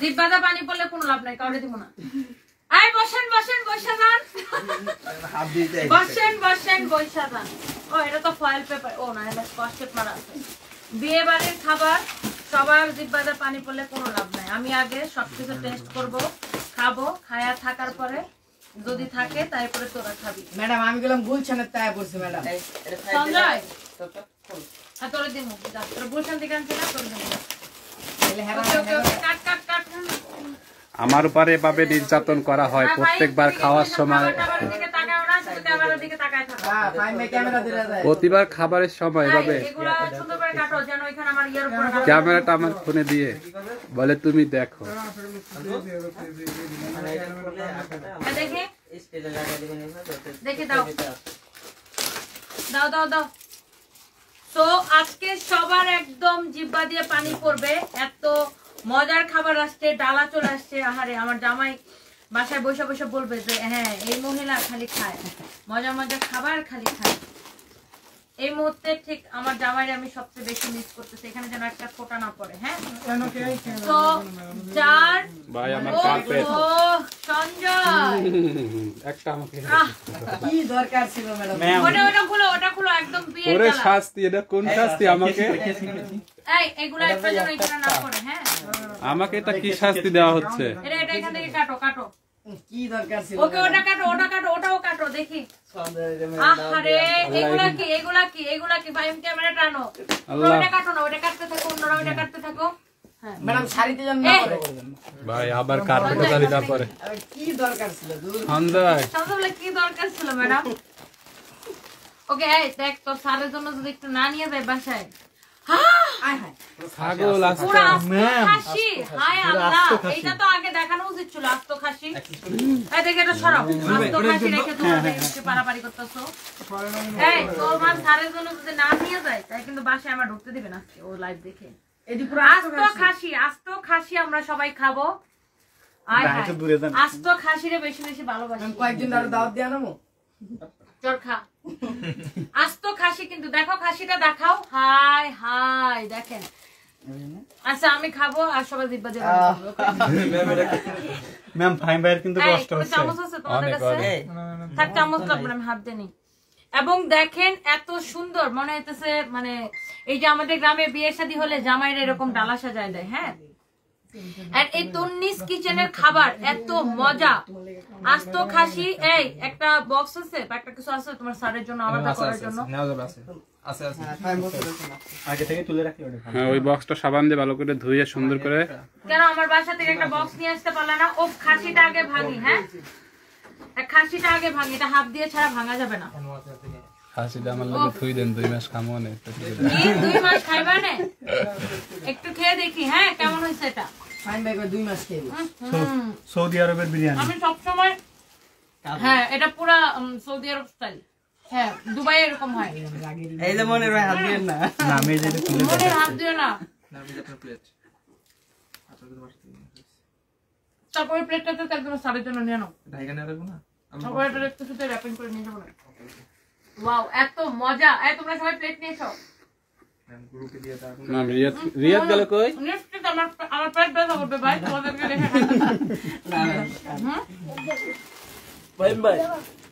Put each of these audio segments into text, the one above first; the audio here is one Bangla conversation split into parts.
জিব্বাদা পানি পড়লে কোনো লাভ নাই কাউরে দিব না। আই বসেন বসেন বসে যান বসেন বসেন বসে যান ও এটা তো ফয়েল পেপার ও না এটা মারা আছে। বিয়ে বাড়ির খাবার সবার জিব্বাদা পানি পড়লে কোনো লাভ নাই। আমি আগে সবকিছু টেস্ট করব খাব খায়া থাকার পরে যদি থাকে তারপরে তোরা খাবি। ম্যাডাম আমি গেলাম গুলছানের তাই বলছি ম্যাডাম। সঞ্জয়। হ্যাঁ তোরে দিব বলছেন দিকে আনছি না তোর আমার উপরে এভাবে নির্যাতন করা হয়, প্রত্যেকবার খাওয়ার সময়। প্রতিবার খাবারের সময় এভাবে। ক্যামেরাটা আমার ফোনে দিয়ে। বলে, তুমি দেখো। দেখি। দেখি, দাও। দাও দাও দাও। তো আজকে সবার একদম জিব্বা দিয়ে পানি পড়বে। এত মজার খাবার আসছে, ডালা চলে আসছে। আহারে, আমার জামাই বাসায় বসে বসে বলবে যে হ্যাঁ এই মহিলা খালি খায়। মজা মজা খাবার খালি খায়। এই মুহূর্তে ঠিক আমার জামাইরে আমি সবচেয়ে বেশি মিস করতেছি। এখানে যেন একটা ফোটা না পড়ে হ্যাঁ? তো যার ভাই আমার ও কার্পেট সঞ্জয়! একটা আমাকে কি দরকার ছিল ম্যাডাম ওটা ওটা খুলো ওটা খুলো একদম বিয়ের ওরে শাস্তি এটা কোন শাস্তি আমাকে? এই এগুলা একটা যেন এখানে না পড়ে হ্যাঁ? আমাকে এটা কি শাস্তি দেওয়া হচ্ছে? এটা এটা এখান থেকে কাটো কাটো। কি দরকার ছিল ওকে ওটা কাটো ওটা কাটো ওটাও কাটো দেখি। আহারে এগুলা কি এগুলা কি এগুলা কি? ভাই ক্যামেরা টানো। ওটা কাটো না ওটা কাটতে থাকো অন্যরা ওটা কাটতে থাকো। হ্যাঁ। ম্যাডাম শাড়িতে যেন না এ। ভাই আবার কার্পেটে দাঁড়িয়ে তারপরে। আরে কি দরকার ছিল দূর। সঞ্জয় সন্ধ্যাবেলা কি দরকার ছিল ম্যাডাম? ওকে এই দেখ তোর স্যারের জন্য যদি একটু না নিয়ে যায় বাসায় ছাগল আসছে পুরো আস্ত খাসি। হায় আল্লাহ। এইটা তো আগে দেখানো উচিত ছিল আস্ত খাসি। এই দেখে এটা সরাও। আস্ত খাসি রেখে তোমরা দেখে পারাপারি করতেছো। এই তোমার স্যারের জন্য যদি না নিয়ে যায় তাই কিন্তু বাসায় আমার ঢুকতে দিবে না আজকে ও লাইভ দেখে। এদি পুরো আস্ত খাসি। আস্ত খাসি আমরা সবাই খাব। আয় হায়। আস্ত খাসিরে বেশি বেশি ভালোবাসি। কয়েকদিন দাওয়াত দিয়ে আনব? চল খা। আস্ত খাসি কিন্তু দেখো খাসিটা দেখাও। হাই হাই দেখেন। আচ্ছা আমি খাব আর সবাই দিব্যা দিয়ে ম্যাম ফাইন ভাইয়ের কিন্তু কষ্ট হচ্ছে। চামচ আছে তোমাদের কাছে? থাক চামচ লাগবে আমি হাত দিয়ে এবং দেখেন এত সুন্দর মনে হইতেছে মানে এই যে আমাদের গ্রামে বিয়ে শাদী হলে জামাইরা এরকম ডালা সাজায় দেয় হ্যাঁ? আর এই তন্নিস কিচেনের খাবার এত মজা। আস্ত খাসি এই একটা বক্স আছে বা একটা কিছু আছে তোমার স্যারের জন্য আলাদা করার জন্য। আগে থেকে তুলে রাখলে ওটা। ভালো। হ্যাঁ ওই বক্সটা সাবান দিয়ে ভালো করে ধুয়ে সুন্দর করে কেন আমার বাসা থেকে একটা বক্স নিয়ে আসতে পারলে না? ও খাসিটা আগে ভাঙি হ্যাঁ? খাসিটা আগে ভাঙি এটা হাত দিয়ে ছাড়া ভাঙা যাবে না। হাসিটা আমার লোকে থুই দেন দুই মাস খামো না দুই মাস খাইবা না? একটু খেয়ে দেখি হ্যাঁ কেমন হয়েছে এটা? সৌদি আরবের বিরিয়ানি। আমি সবসময় হ্যাঁ এটা পুরা সৌদি আরব স্টাইল হ্যাঁ দুবাই এরকম হয়। এই যে মনে হয় হাত দিবেন না। না আমি এই যে এটা তুলে মনে হাত দিও না। তারপরে প্লেটটাতে তো একদম সারের জন্য নিয়ে নাও। তারপরে এটা একটু শুধু র্যাপিং করে নিয়ে যাব ওয়াও এত মজা। এই তোমরা সবাই প্লেট নিয়েছো না রিয়াদ রিয়াদ গেল কই? আমার আমার পেট ব্যথা করবে ভাই তোমাদেরকে দেখে খাইতে হুম?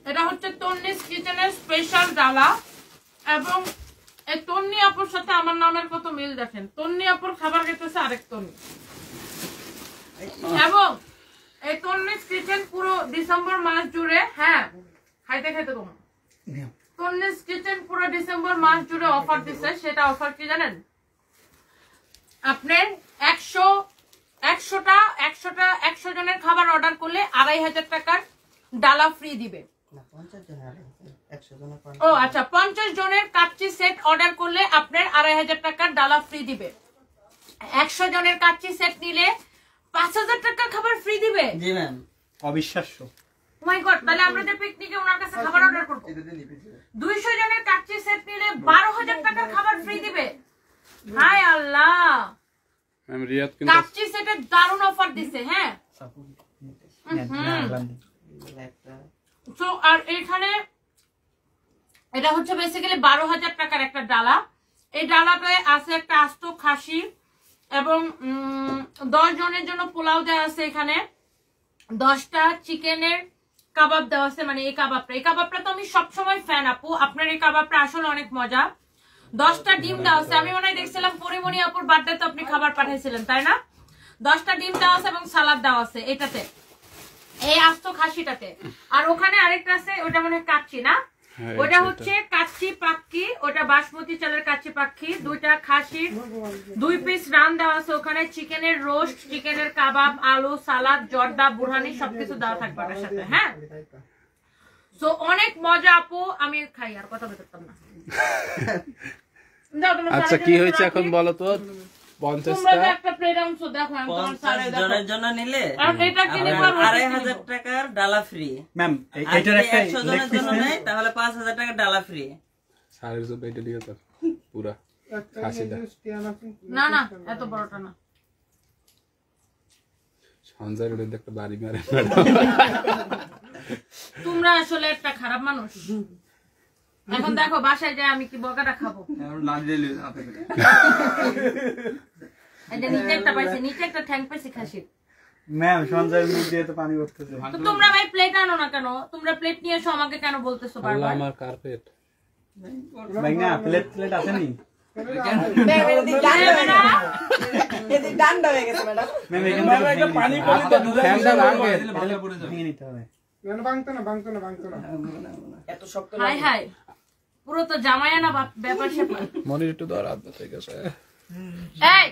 এটা হচ্ছে তন্নিস কিচেনের স্পেশাল ডালা এবং এই তন্নি আপুর সাথে আমার নামের কত মিল দেখেন। তন্নি আপুর খাবার খেতেছে আরেক তন্নি। এবং এই তন্নিস কিচেন পুরো ডিসেম্বর মাস জুড়ে হ্যাঁ খাইতে খাইতে তোমার। তন্নিস কিচেন পুরো ডিসেম্বর মাস জুড়ে অফার দিছে সেটা অফার কি জানেন? আপনার একশো একশোটা একশোটা একশো জনের খাবার অর্ডার করলে আড়াই হাজার টাকার ডালা ফ্রি দিবে। ও আচ্ছা পঞ্চাশ জনের কাচ্চি সেট অর্ডার করলে আপনার আড়াই হাজার টাকার ডালা ফ্রি দিবে। একশো জনের কাচ্চি সেট নিলে পাঁচ হাজার টাকার খাবার ফ্রি দিবে। অবিশ্বাস্য। মাই গড তাহলে আমরা যে পিকনিকে ওনার কাছে খাবার অর্ডার করব। দুইশো জনের কাচ্চি সেট নিলে বারো হাজার টাকার খাবার ফ্রি দিবে। হায় আল্লাহ। আমি রিয়াদ কিন্তু কাচ্চি সেটের দারুণ অফার দিছে হ্যাঁ? তো আর এখানে এটা হচ্ছে বেসিক্যালি বারো হাজার টাকার একটা ডালা। এই ডালাতে আছে একটা আস্ত খাসি এবং উম, দশ জনের জন্য পোলাও দেওয়া আছে এখানে। দশটা চিকেনের কাবাব দেওয়া আছে মানে এই কাবাবটা। এই কাবাবটা তো আমি সবসময় ফ্যান আপু। আপনার এই কাবাবটা আসলে অনেক মজা। দশটা ডিম দেওয়া আছে। আমি মনে হয় দেখছিলাম পরিমণি আপুর বার্থডে তো আপনি খাবার পাঠাইছিলেন, তাই না? দশটা ডিম দেওয়া আছে এবং সালাদ দেওয়া আছে এটাতে। এই আস্ত খাসিটাতে। আর ওখানে আরেকটা আছে ওটা মনে হয় কাটছি না? ওটা হচ্ছে কাচ্চি পাক্কি ওটা বাসমতি চালের কাচ্চি পাক্কি দুইটা খাসির দুই পিস রান দেওয়া আছে ওখানে চিকেনের রোস্ট চিকেনের কাবাব আলু সালাদ জর্দা বুরহানি সবকিছু দেওয়া থাকবে ওটার সাথে হ্যাঁ? তো অনেক মজা আপু আমি খাই আর কথা বলতাম না। আচ্ছা কি হয়েছে এখন রাখি। বলো তো? টাকার ডালা ফ্রি ম্যাম এটার একটা তাহলে পাঁচ হাজার টাকার ডালা ফ্রি সাড়ে চোদ্দ এটা দিয়ে তো পুরা। না না এত বড়টা না। সঞ্জয় রোডের একটা বাড়ি মারে। তোমরা আসলে একটা খারাপ মানুষ। এখন দেখো বাসায় যায় আমি কি বকাটা খাব? নিচে একটা পাইছি নিচে একটা ঠ্যাং পাইছি খাসির ম্যাম সঞ্জয়ের মুখ দিয়ে তো পানি করতেছে তো তোমরা ভাই প্লেট আনো না কেন? তোমরা প্লেট নিয়ে এসো আমাকে কেন বলতেছো বারবার? আমার কার্পেট ভাই না প্লেট প্লেট আছে নি? ম্যাম এদিকে ডান্ডা এদিকে ডান্ডা হয়ে এত শক্ত হাই হাই। পুরো তো জামাইয়া না ব্যাপার স্যাপার। মনির একটু ধর আদা থেকে গেছে এই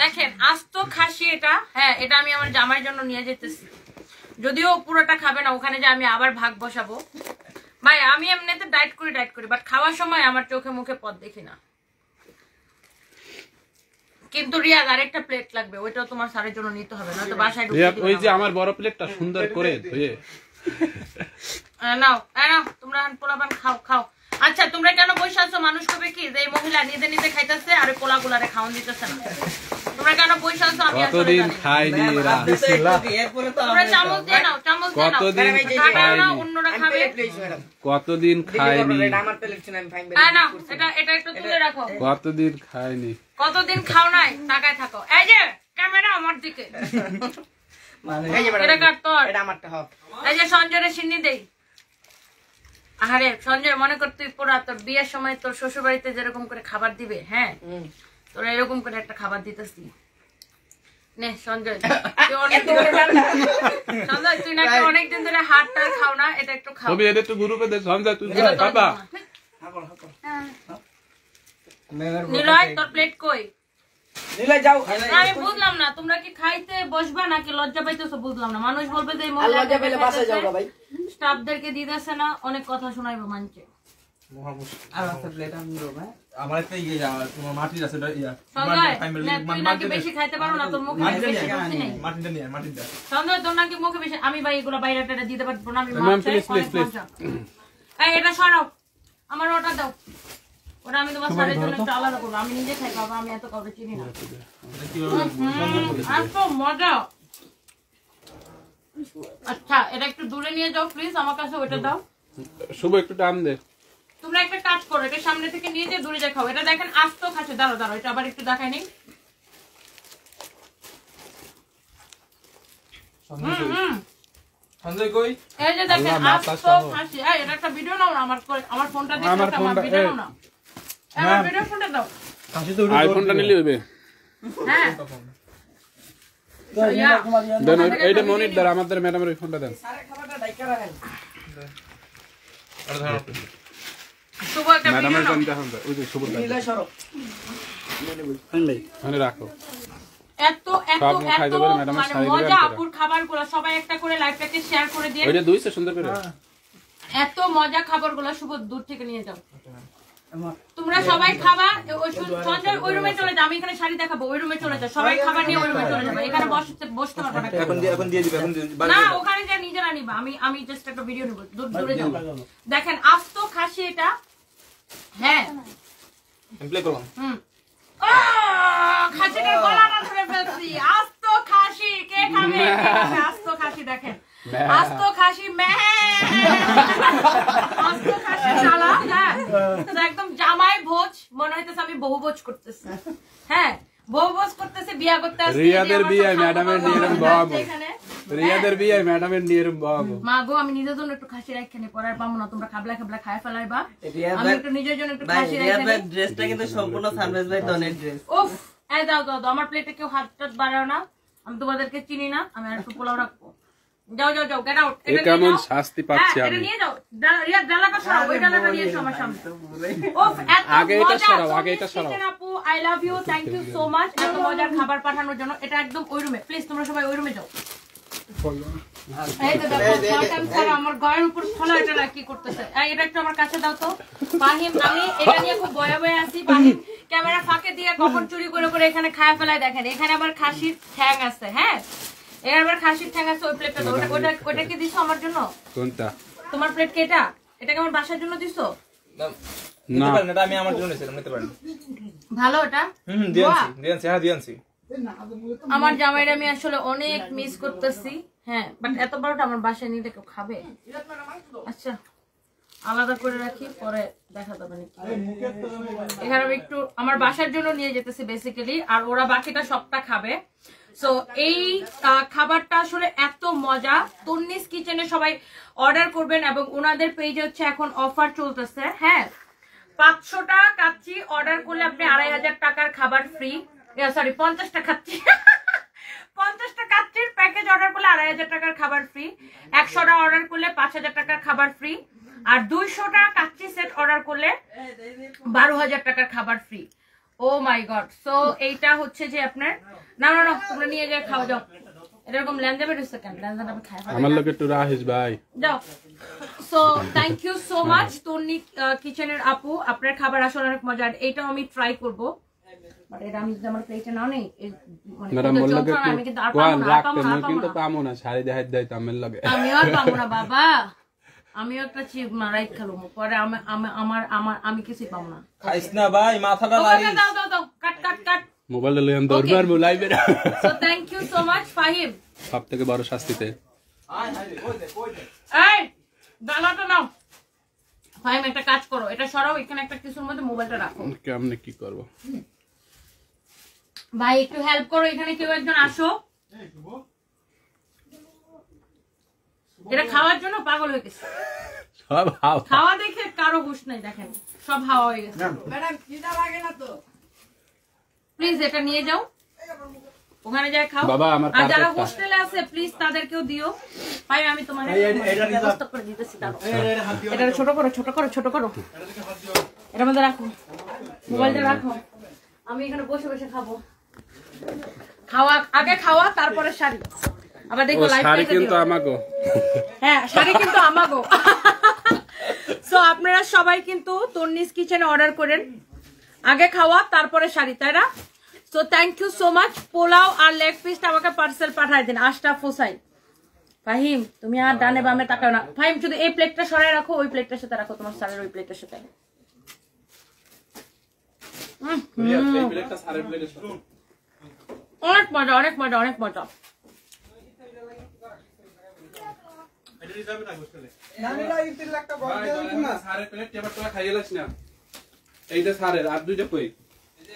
দেখেন আস্ত খাসি এটা। হ্যাঁ এটা আমি আমার জামাইয়ের জন্য নিয়ে যেতেছি। যদিও পুরোটা খাবে না ওখানে যে আমি আবার ভাগ বসাবো। ভাই আমি এমনিতে ডায়েট করি ডায়েট করি বাট খাওয়ার সময় আমার চোখে মুখে পথ দেখি না। কিন্তু রিয়াজ আরেকটা প্লেট লাগবে ওইটাও তোমার স্যারের জন্য নিতে হবে না তো বাসায় ওই যে আমার বড় প্লেটটা সুন্দর করে ধুয়ে। নাও নাও তোমরা এখন পোলাপান খাও খাও। আচ্ছা তোমরা কেন বসে আছো? মানুষ কবে কি? যে মহিলা নিজে নিজে খাইতেছে আর পোলা গুলারে খাওয়ান দিতেছে না। তোমরা কেন বসে আছো? আমি কতদিন না। খাইনি এরা? এরপরে তো তোমরা চামচ দিয়ে নাও চামচ দিয়ে নাও। কতদিন না খাইনি। অন্যরা খাবে? কতদিন খাইনি? এটা আমার প্লেট ছিল আমি ফাইন আহ, নাও এটা এটা একটু তুলে রাখো। কতদিন খাইনি? কতদিন খাও নাই? টাকায় থাকো। এই যে ক্যামেরা আমার দিকে। মানে এই যে এটা ম্যাডাম কাট তোর? এটা আমারটা হক। এই যে সঞ্জয়ের সিন্নি দেই। আরে সঞ্জয় মনে কর তুই পুরা তোর বিয়ের সময় তোর শ্বশুর বাড়িতে যেরকম করে খাবার দিবে হ্যাঁ? তোরা এরকম করে একটা খাবার দিতেছি। নে সঞ্জয় সঞ্জয় তুই নাকি অনেকদিন ধরে হাট খাও না এটা একটু খাও। গ্রুপে সঞ্জয় তুই বাবা। নিলয় তোর প্লেট কই? নিলে যাও আমি বুঝলাম না তোমরা কি খাইতে বসবা নাকি লজ্জা পাইতেছো? বুঝলাম না। মানুষ বলবে যে লজ্জা পেলে বাসা যাও ভাই। স্টাফদেরকে দিতেছে না অনেক কথা শোনাইবো মানছে। আর একটা প্লেট আমি ভাই। আমার একটা ইয়ে তোমার মাটির আছে ওটা সঞ্জয় family- না, তুই নাকি বেশি খাইতে পারো না তোর মুখে মাটিটা বেশি নিয়ে বুদ্ধি নেই। মাটিটা নিয়ে মাটিটা সঞ্জয় তোর নাকি মুখে বেশি আমি ভাই এগুলো বাইরে দিতে পারব না আমি এটা সরাও। আমার ওটা দাও। ওটা আমি তোমার স্যারের জন্য একটু আলাদা করব। আমি নিজে খাই বাবা আমি এত কাউকে চিনি না। এত মজা। আচ্ছা এটা একটু দূরে নিয়ে যাও প্লিজ আমার কাছে ওটা দাও। শুভ একটু টান দে। তোমরা একটা কাজ করো এটা সামনে থেকে নিয়ে যে দূরে দেখাও। এটা দেখেন আস্ত খাচ্ছে দাঁড়ো দাঁড়ো এটা আবার একটু দেখাই নি হুম, হুম। সঞ্জয় কই এই যে দেখেন আস্ত সহ। এটা একটা ভিডিও নাও না আমার আমার ফোনটা দিয়ে আমার আমার ফোনটা- ভিডিও নাও না। আমার ভিডিও ফোনটা দাও। কাশি তো আইফোনটা নিলে হইবে। হ্যাঁ। দেন এইটা মনির দ্বারা আমাদের ম্যাডামের ওই ফোনটা দেন। সারে খাবারটা ডাইকা রাখেন শুভ একটা ভিডিও ম্যাডামের ফোন দেখুন ওই যে শুভ নিলে সরো। মানে রাখো। এত মানে মজা আপুর খাবারগুলো সবাই একটা করে লাইভটাকে শেয়ার করে দিয়ে। ওইটা দুইছে সুন্দর করে। এত মজা খাবারগুলো শুভ দূর থেকে নিয়ে যাও। তোমরা সবাই খাবা সঞ্জয় ওই রুমে চলে যাও আমি এখানে শাড়ি দেখাবো ওই রুমে চলে যাও। সবাই খাবার নিয়ে ওই রুমে চলে যাবে এখানে বসতে বসতে পারবে না। এখন দিয়ে এখন দিয়ে দিবে এখন দিয়ে না ওখানে যা নিজেরা নিবা আমি আমি জাস্ট একটা ভিডিও নেব দূর দূরে যাও। দেখেন আস্ত খাসি এটা। হ্যাঁ। প্লে করলাম। হুম। খাসিটার গলাটা ধরে ফেলছি। আস্ত খাসি কে খাবে? কে খাবে? আস্ত খাসি দেখেন। আস্ত খাসি আস্ত খাসি শালা হ্যাঁ একদম জামাই ভোজ মনে হইতেছে আমি বহু ভোজ করতেছি হ্যাঁ বহু ভোজ করতেছি বিয়া করতে আসছে রিয়াদের এই যে আমার বিয়ে, ম্যাডামের খাবার নিয়ে এরম দাবার বাবু। রিয়াদের বিয়ে ম্যাডামের নিয়ে বাবু মা গো আমি নিজের জন্য একটু খাসি রাখখানে পরার পাবো না তোমরা খাবলা খাবলা খায় ফেলাইবা রিয়াদ আমি একটু নিজের জন্য একটু খাসি রিয়াদ রাখখানে ড্রেসটা কিন্তু সম্পূর্ণ সানরাইজ ভাই ডনের ড্রেস উফ এই দাও দাও দাও আমার প্লেটে কেউ হাত টাত বাড়াও না। আমি তোমাদেরকে চিনি না আমি আর একটু পোলাও রাখব। যাও যাও যাও গেট আউট এ কেমন শাস্তি পাচ্ছি এটা আমি। নিয়ে যাও। ডা- ডালাটা সরাও ওই ডালাটা নিয়ে এসো আমার সামনে। উফ এত আগে এটা সরাও, আগে এটা সরাও। আপু I love you thank you so much এত মজার খাবার পাঠানোর জন্য। এটা একদম ওই রুমে। প্লিজ তোমরা সবাই ওই রুমে যাও। তো দেখো, ছয়টা ছাড়া আমার গায়ের উপর ফলা এটা না কি করতেছে? এটা একটু আমার কাছে দাও তো। ফাহিম আমি এটা নিয়ে খুব ভয়ে ভয়ে আছি। ক্যামেরা ফাঁকে দিয়ে কখন চুরি করে করে এখানে খায় ফেলায় দেখেন। এখানে আবার খাসির ঠ্যাং আছে হ্যাঁ? আবার খাসির ঠ্যাং আছে ওই প্লেটটা ওটা ওটা ওটা কি দিছো আমার জন্য? কোনটা? তোমার প্লেট কি এটা? এটাকে আমার বাসার জন্য দিছো? পারেন এটা আমি আমার জন্য নিয়েছিলাম নিতে পারেন ভালো ওটা? হুম হুম দিয়েছি দিয়েছি হ্যাঁ দিয়েছি আমার জামাইরা আমি আসলে অনেক মিস করতেছি। হ্যাঁ বাট এত বড়টা আমার বাসায় নিলে কেউ খাবে? আচ্ছা আলাদা করে রাখি পরে দেখা যাবে নাকি। এখানে আমি একটু আমার বাসার জন্য নিয়ে যেতেছি বেসিক্যালি আর ওরা বাকিটা সবটা খাবে। সো এই খাবারটা আসলে এত মজা। তন্নিস কিচেনে সবাই অর্ডার করবেন এবং ওনাদের পেজে হচ্ছে এখন অফার চলতেছে। হ্যাঁ পাঁচশোটা কাচ্চি অর্ডার করলে আপনি আড়াই হাজার টাকার খাবার ফ্রি সরি পঞ্চাশটা কাচ্চি পঞ্চাশটা কাচ্চির প্যাকেজ অর্ডার করলে আড়াই হাজার টাকার খাবার ফ্রি একশোটা অর্ডার করলে পাঁচ হাজার টাকার খাবার ফ্রি আর দুইশোটা কাচ্চি সেট অর্ডার করলে বারো হাজার টাকার খাবার free oh my god. So এইটা হচ্ছে যে আপনার না না না তোমরা নিয়ে গিয়ে খাও যাও। এরকম ল্যান্ডা বেরোচ্ছে কেন ল্যান্ডা আমি খাই। আমার লোক একটু রাহিস ভাই যাও। So thank you so much Tonni কিচেনের আপু। আপনার খাবার আসলে অনেক মজা আর এইটাও আমি ট্রাই করব। বাট এটা আমি যদি আমার প্লেটে নাও নেই মানে ম্যাডাম আমি কিন্তু আর পাবো না, পাবো শাড়ি দেখাই লাগে। আমিও আর পাবো না বাবা। আমিও একটা চিপ মারাই খেলো পরে আমি- আমি- আমার আমার আমি কিছুই পাবো না। খাইস না ভাই মাথাটা ওকে, দাও দাও দাও কাট কাট কাট। মোবাইল লই আমি দৌড় Okay. মারবো লাইভে। So thank you so much Fahim. সব থেকে বড় শাস্তিতে। এই ডালাটা নাও। ফাহিম একটা কাজ করো এটা সরাও এখানে একটা কিছুর মধ্যে মোবাইলটা রাখো। কেমনে কি করব? ভাই একটু হেল্প করো এখানে কেউ একজন আসো। এটা খাওয়ার জন্য পাগল হয়ে গেছে। সব হাও খাওয়া দেখে কারও হুশ নাই দেখেন। সব হাওয়া হয়ে গেছে। ম্যাডাম খিদা লাগে না তো। প্লিজ এটা নিয়ে যাও। ওখানে যাই খাও। বাবা, আমার আর যারা হোস্টেলে আছে প্লিজ তাদেরকেও দিও। ভাই আমি তোমার ব্যবস্থা করে দিতেছি। এটা ছোট করো ছোট করো ছোট করো। এটার মধ্যে রাখো। মোবাইলটা রাখো। আমি এখানে বসে বসে খাব। খাওয়া আগে খাওয়া তারপরে শাড়ি। আবার দেখো লাইফ শাড়ি কিন্তু আমাগো। হ্যাঁ শাড়ি কিন্তু আমাগো। সো আপনারা সবাই কিন্তু তন্নিস কিচেনে অর্ডার করেন। আগে খাওয়া তারপরে শাড়ি তাই না? So thank you so much pulao R leg পিসটা আমাকে পার্সেল পাঠাই দিন আশরাফ হোসাইন ফাহিম তুমি আর ডানে বামে তাকাও না। ফাহিম শুধু এই প্লেটটা সরাই রাখো ওই প্লেটটার সাথে রাখো তোমার স্যারের ওই প্লেটের সাথে। উম, হুম। অনেক মজা অনেক মজা। অনেক মজা সারের প্লেট টেবার তোলা খাইয়ে লাস না এইটা সারের আর দুইটা কই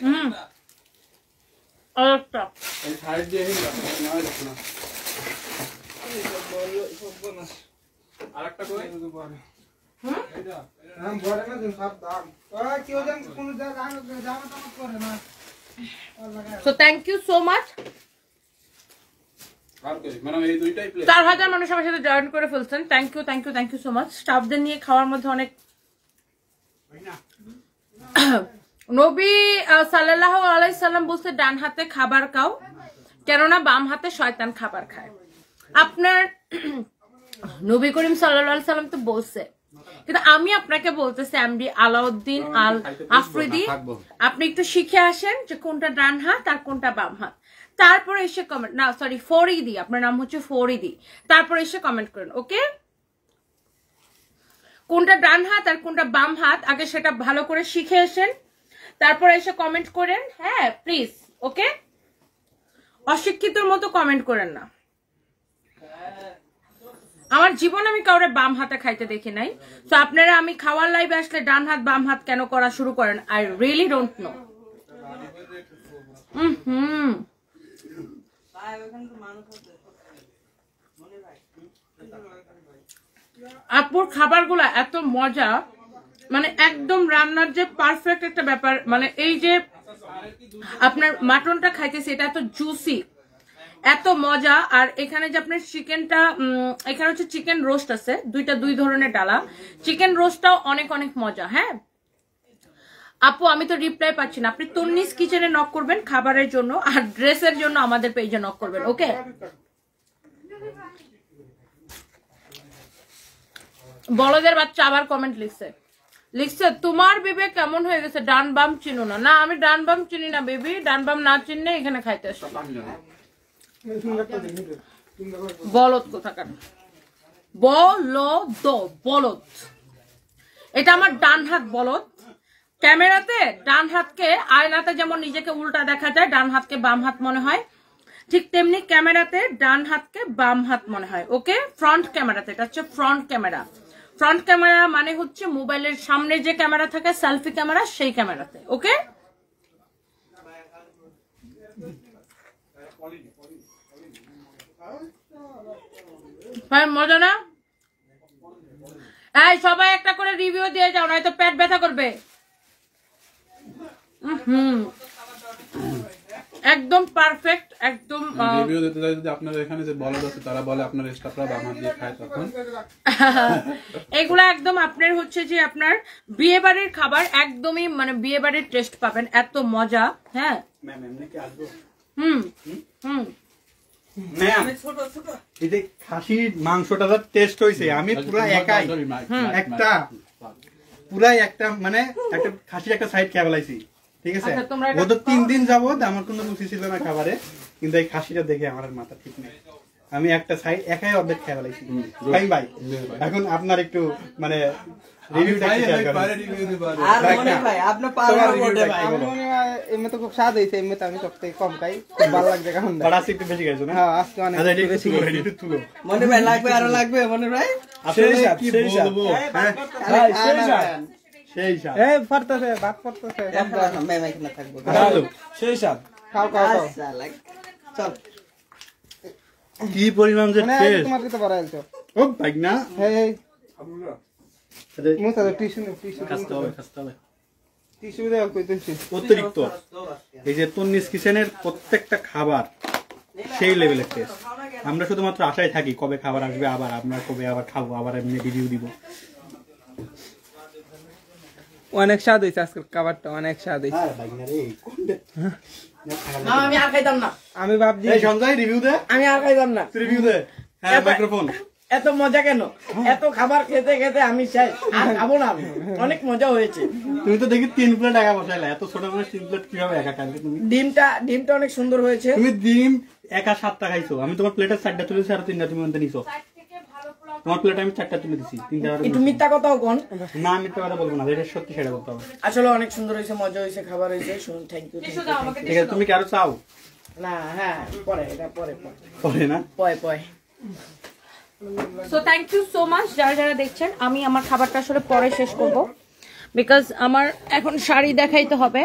হুম আরেকটা এই সারের দিয়ে হইল না না আরেকটা কই so thank you so much মানে চার হাজার মানুষ আমার সাথে জয়েন করে ফেলছেন। Thank you thank you thank you so much স্টাফদের নিয়ে খাওয়ার মধ্যে অনেক নবী সাল্লাহ আলাইসাল্লাম বলছে ডান হাতে খাবার খাও কেননা বাম হাতে শয়তান খাবার খায়। আপনার নবী করিম সাল্লাহ সাল্লাম তো বলছে। কিন্তু আমি আপনাকে বলতেছি এমডি আলাউদ্দিন আল আফ্রিদি আপনি একটু শিখে আসেন যে কোনটা ডান হাত আর কোনটা বাম হাত। তারপরে এসে কমেন্ট না সরি ফরিদি, আপনার নাম হচ্ছে ফরিদি। তারপরে এসে কমেন্ট করেন ওকে কোনটা ডান হাত আর কোনটা বাম হাত, আগে সেটা ভালো করে শিখে এসেন। তারপরে এসে কমেন্ট করেন হ্যাঁ প্লিজ ওকে অশিক্ষিতর মতো কমেন্ট করেন না। আমার জীবন আমি কাউরে বাম হাতে খাইতে দেখি নাই। তো আপনারা আমি খাওয়ার লাইভে আসলে ডান হাত, বাম হাত কেন করা শুরু করেন? I really don't know hmm hmm. আপুর খাবারগুলো এত মজা মানে একদম রান্নার যে পারফেক্ট একটা ব্যাপার মানে এই যে আপনার মাটনটা খাইতেছি, এটা এত জুসি এত মজা। আর এখানে যে আপনার চিকেনটা এখানে হচ্ছে চিকেন রোস্ট আছে, দুইটা দুই ধরনের ডালা। চিকেন রোস্টটাও অনেক অনেক মজা হ্যাঁ? আপু, আমি তো রিপ্লাই পাচ্ছি না। আপনি তন্নিস কিচেনে নক করবেন খাবারের জন্য আর ড্রেসের জন্য আমাদের পেজে নক করবেন ওকে বলদের বাচ্চা আবার কমেন্ট লিখছে। লিখছে, তোমার বিবেক কেমন হয়ে গেছে? ডান বাম চিনো না। না, আমি ডান বাম চিনি না বেবি, ডান বাম না চিনলে এখানে খাইতে আসো। বলদ কোথাকার? বলদ বলদ। এটা আমার ডান হাত বলদ। ক্যামেরাতে ডান হাতকে আয়নাতে যেমন নিজেকে উল্টা দেখা যায়, ডান হাতকে বাম হাত মনে হয়। ঠিক তেমনি ক্যামেরাতে ডান হাতকে বাম হাত মনে হয়। ওকে? ফ্রন্ট ক্যামেরাতে, এটা হচ্ছে ফ্রন্ট ক্যামেরা। ফ্রন্ট ক্যামেরা মানে হচ্ছে মোবাইলের সামনে যে ক্যামেরা থাকে, সেলফি ক্যামেরা, সেই ক্যামেরাতে। ওকে? মজা না? সবাই একটা করে রিভিউ দিয়ে যাও, নয়তো পেট ব্যথা হুম। একদম পারফেক্ট একদম রিভিউ দিতে চাই যদি আপনার এখানে যে বলদ আছে তারা বলে আপনার স্টাফরা বাম হাত দিয়ে খায় তখন। এগুলো একদম আপনার হচ্ছে যে আপনার বিয়ে বাড়ির খাবার একদমই মানে বিয়ে বাড়ির টেস্ট পাবেন এত মজা হ্যাঁ। ম্যাম এমনি কি আসব? হুম হুম? ম্যাম ছোট ছোট। এই যে খাসির মাংসটা যা টেস্ট হয়েছে আমি পুরো একাই। একটা পুরাই একটা মানে একটা খাসির একটা সাইড খেয়ে ফেলাইছি। ঠিক আছে? আচ্ছা, ও তো তিন দিন যাবত আমার কোনো রুচি ছিল না খাবারে কিন্তু এই খাসিটা দেখে আমার মাথা ঠিক নেই। আমি একটা সাইড একাই অর্ধেক খেয়ে ফেলাইছি ভাই ভাই এখন আপনার একটু মানে রিভিউটা কি শেয়ার করেন। আর ভাই আপনি পারবেন বটে ভাই কি আমি বলো? এমনি তো খুব স্বাদ আমি সব থেকে কম খাই। ভালো লাগছে কারণ বাড়াচ্ছি একটু বেশি খাইছো না? হ্যাঁ আজকে অনেক আচ্ছা একটু বেশি। মনে ভাই লাগবে আরও লাগবে মনে ভাই? আসলে কি বলব? হ্যাঁ। ভাই, সেই স্বাদ। সেই পড়তেছে ভাত পড়তেছে ম্যাম এখানে থাকব। ভালো সেই স্বাদ। খাও খাও খাও। চল। কি পরিমাণ যে টেস্ট তোমার দিতে পারা যাচ্ছে ও ভাই না। হেই হেই। আরে, মুছা টিস্যু টিস্যু হবে কাচতে হবে। টিস্যু দাও কইতেছি অতিরিক্ত। এই যে তন্নিস কিচেনের প্রত্যেকটা খাবার সেই লেভেলের টেস্ট আমরা শুধুমাত্র আশায় থাকি কবে খাবার আসবে আবার আমরা কবে আবার খাব আবার এমনি রিভিউ দিব। অনেক স্বাদ হয়েছে আজকের খাবারটা অনেক স্বাদ হয়েছে আমি আর খাইতাম না। আমি ভাবছি সঞ্জয় রিভিউ দে। আমি আর খাইতাম না। রিভিউ দে। হ্যাঁ মাইক্রোফোন এত মজা কেন? এত খাবার খেতে খেতে আমি শেষ। আর খাব না আমি। অনেক মজা হয়েছে। তুমি তো দেখি তিন প্লেট একা বসাইলা। এত ছোট করে তিন প্লেট কীভাবে একা খাইলে তুমি? ডিমটা ডিমটা অনেক সুন্দর হয়েছে। তুমি ডিম একা সাতটা খাইছো। আমি তোমার প্লেটের চারটা তুলেছি আর তিনটা তুমি অন্তে নিছো। তোমার প্লেট আমি চারটা তুলে দিছি তিনটা একটু মিথ্যা কথাও কোন না তো কথা বলব না এটা সত্যি সেটা বলতে হবে। আসলে অনেক সুন্দর হয়েছে মজা হয়েছে খাবার হয়েছে শুনুন থ্যাংক ইউ ঠিক আছে তুমি কি আরও চাও? না হ্যাঁ পরে এটা পরে পরে। না? পরে পরে। So thank you so much যারা যারা দেখছেন আমি আমার খাবারটা আসলে পরে শেষ করব। বিকজ আমার এখন শাড়ি দেখাইতে হবে।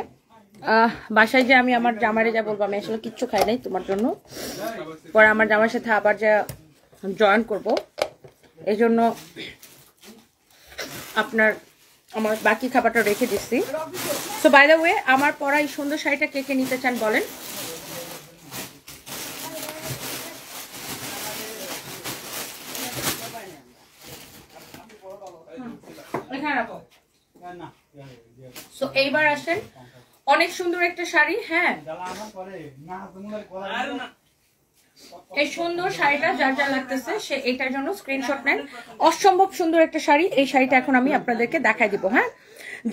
আহ, বাসায় যে আমি আমার জামারে যা বলব আমি আসলে কিচ্ছু খাই নাই তোমার জন্য। পরে আমার জামার সাথে আবার যা জয়েন করব। এই জন্য আপনার আমার বাকি খাবারটা রেখে দিচ্ছি। সো বাই দ্য ওয়ে আমার পরা এই সুন্দর শাড়িটা কে কে নিতে চান বলেন? সো এইবার আসেন। অনেক সুন্দর একটা শাড়ি হ্যাঁ। এই সুন্দর শাড়িটা যার যা লাগতেছে সে এটার জন্য স্ক্রিনশট নেন। অসম্ভব সুন্দর একটা শাড়ি এই শাড়িটা এখন আমি আপনাদেরকে দেখাই দিব হ্যাঁ?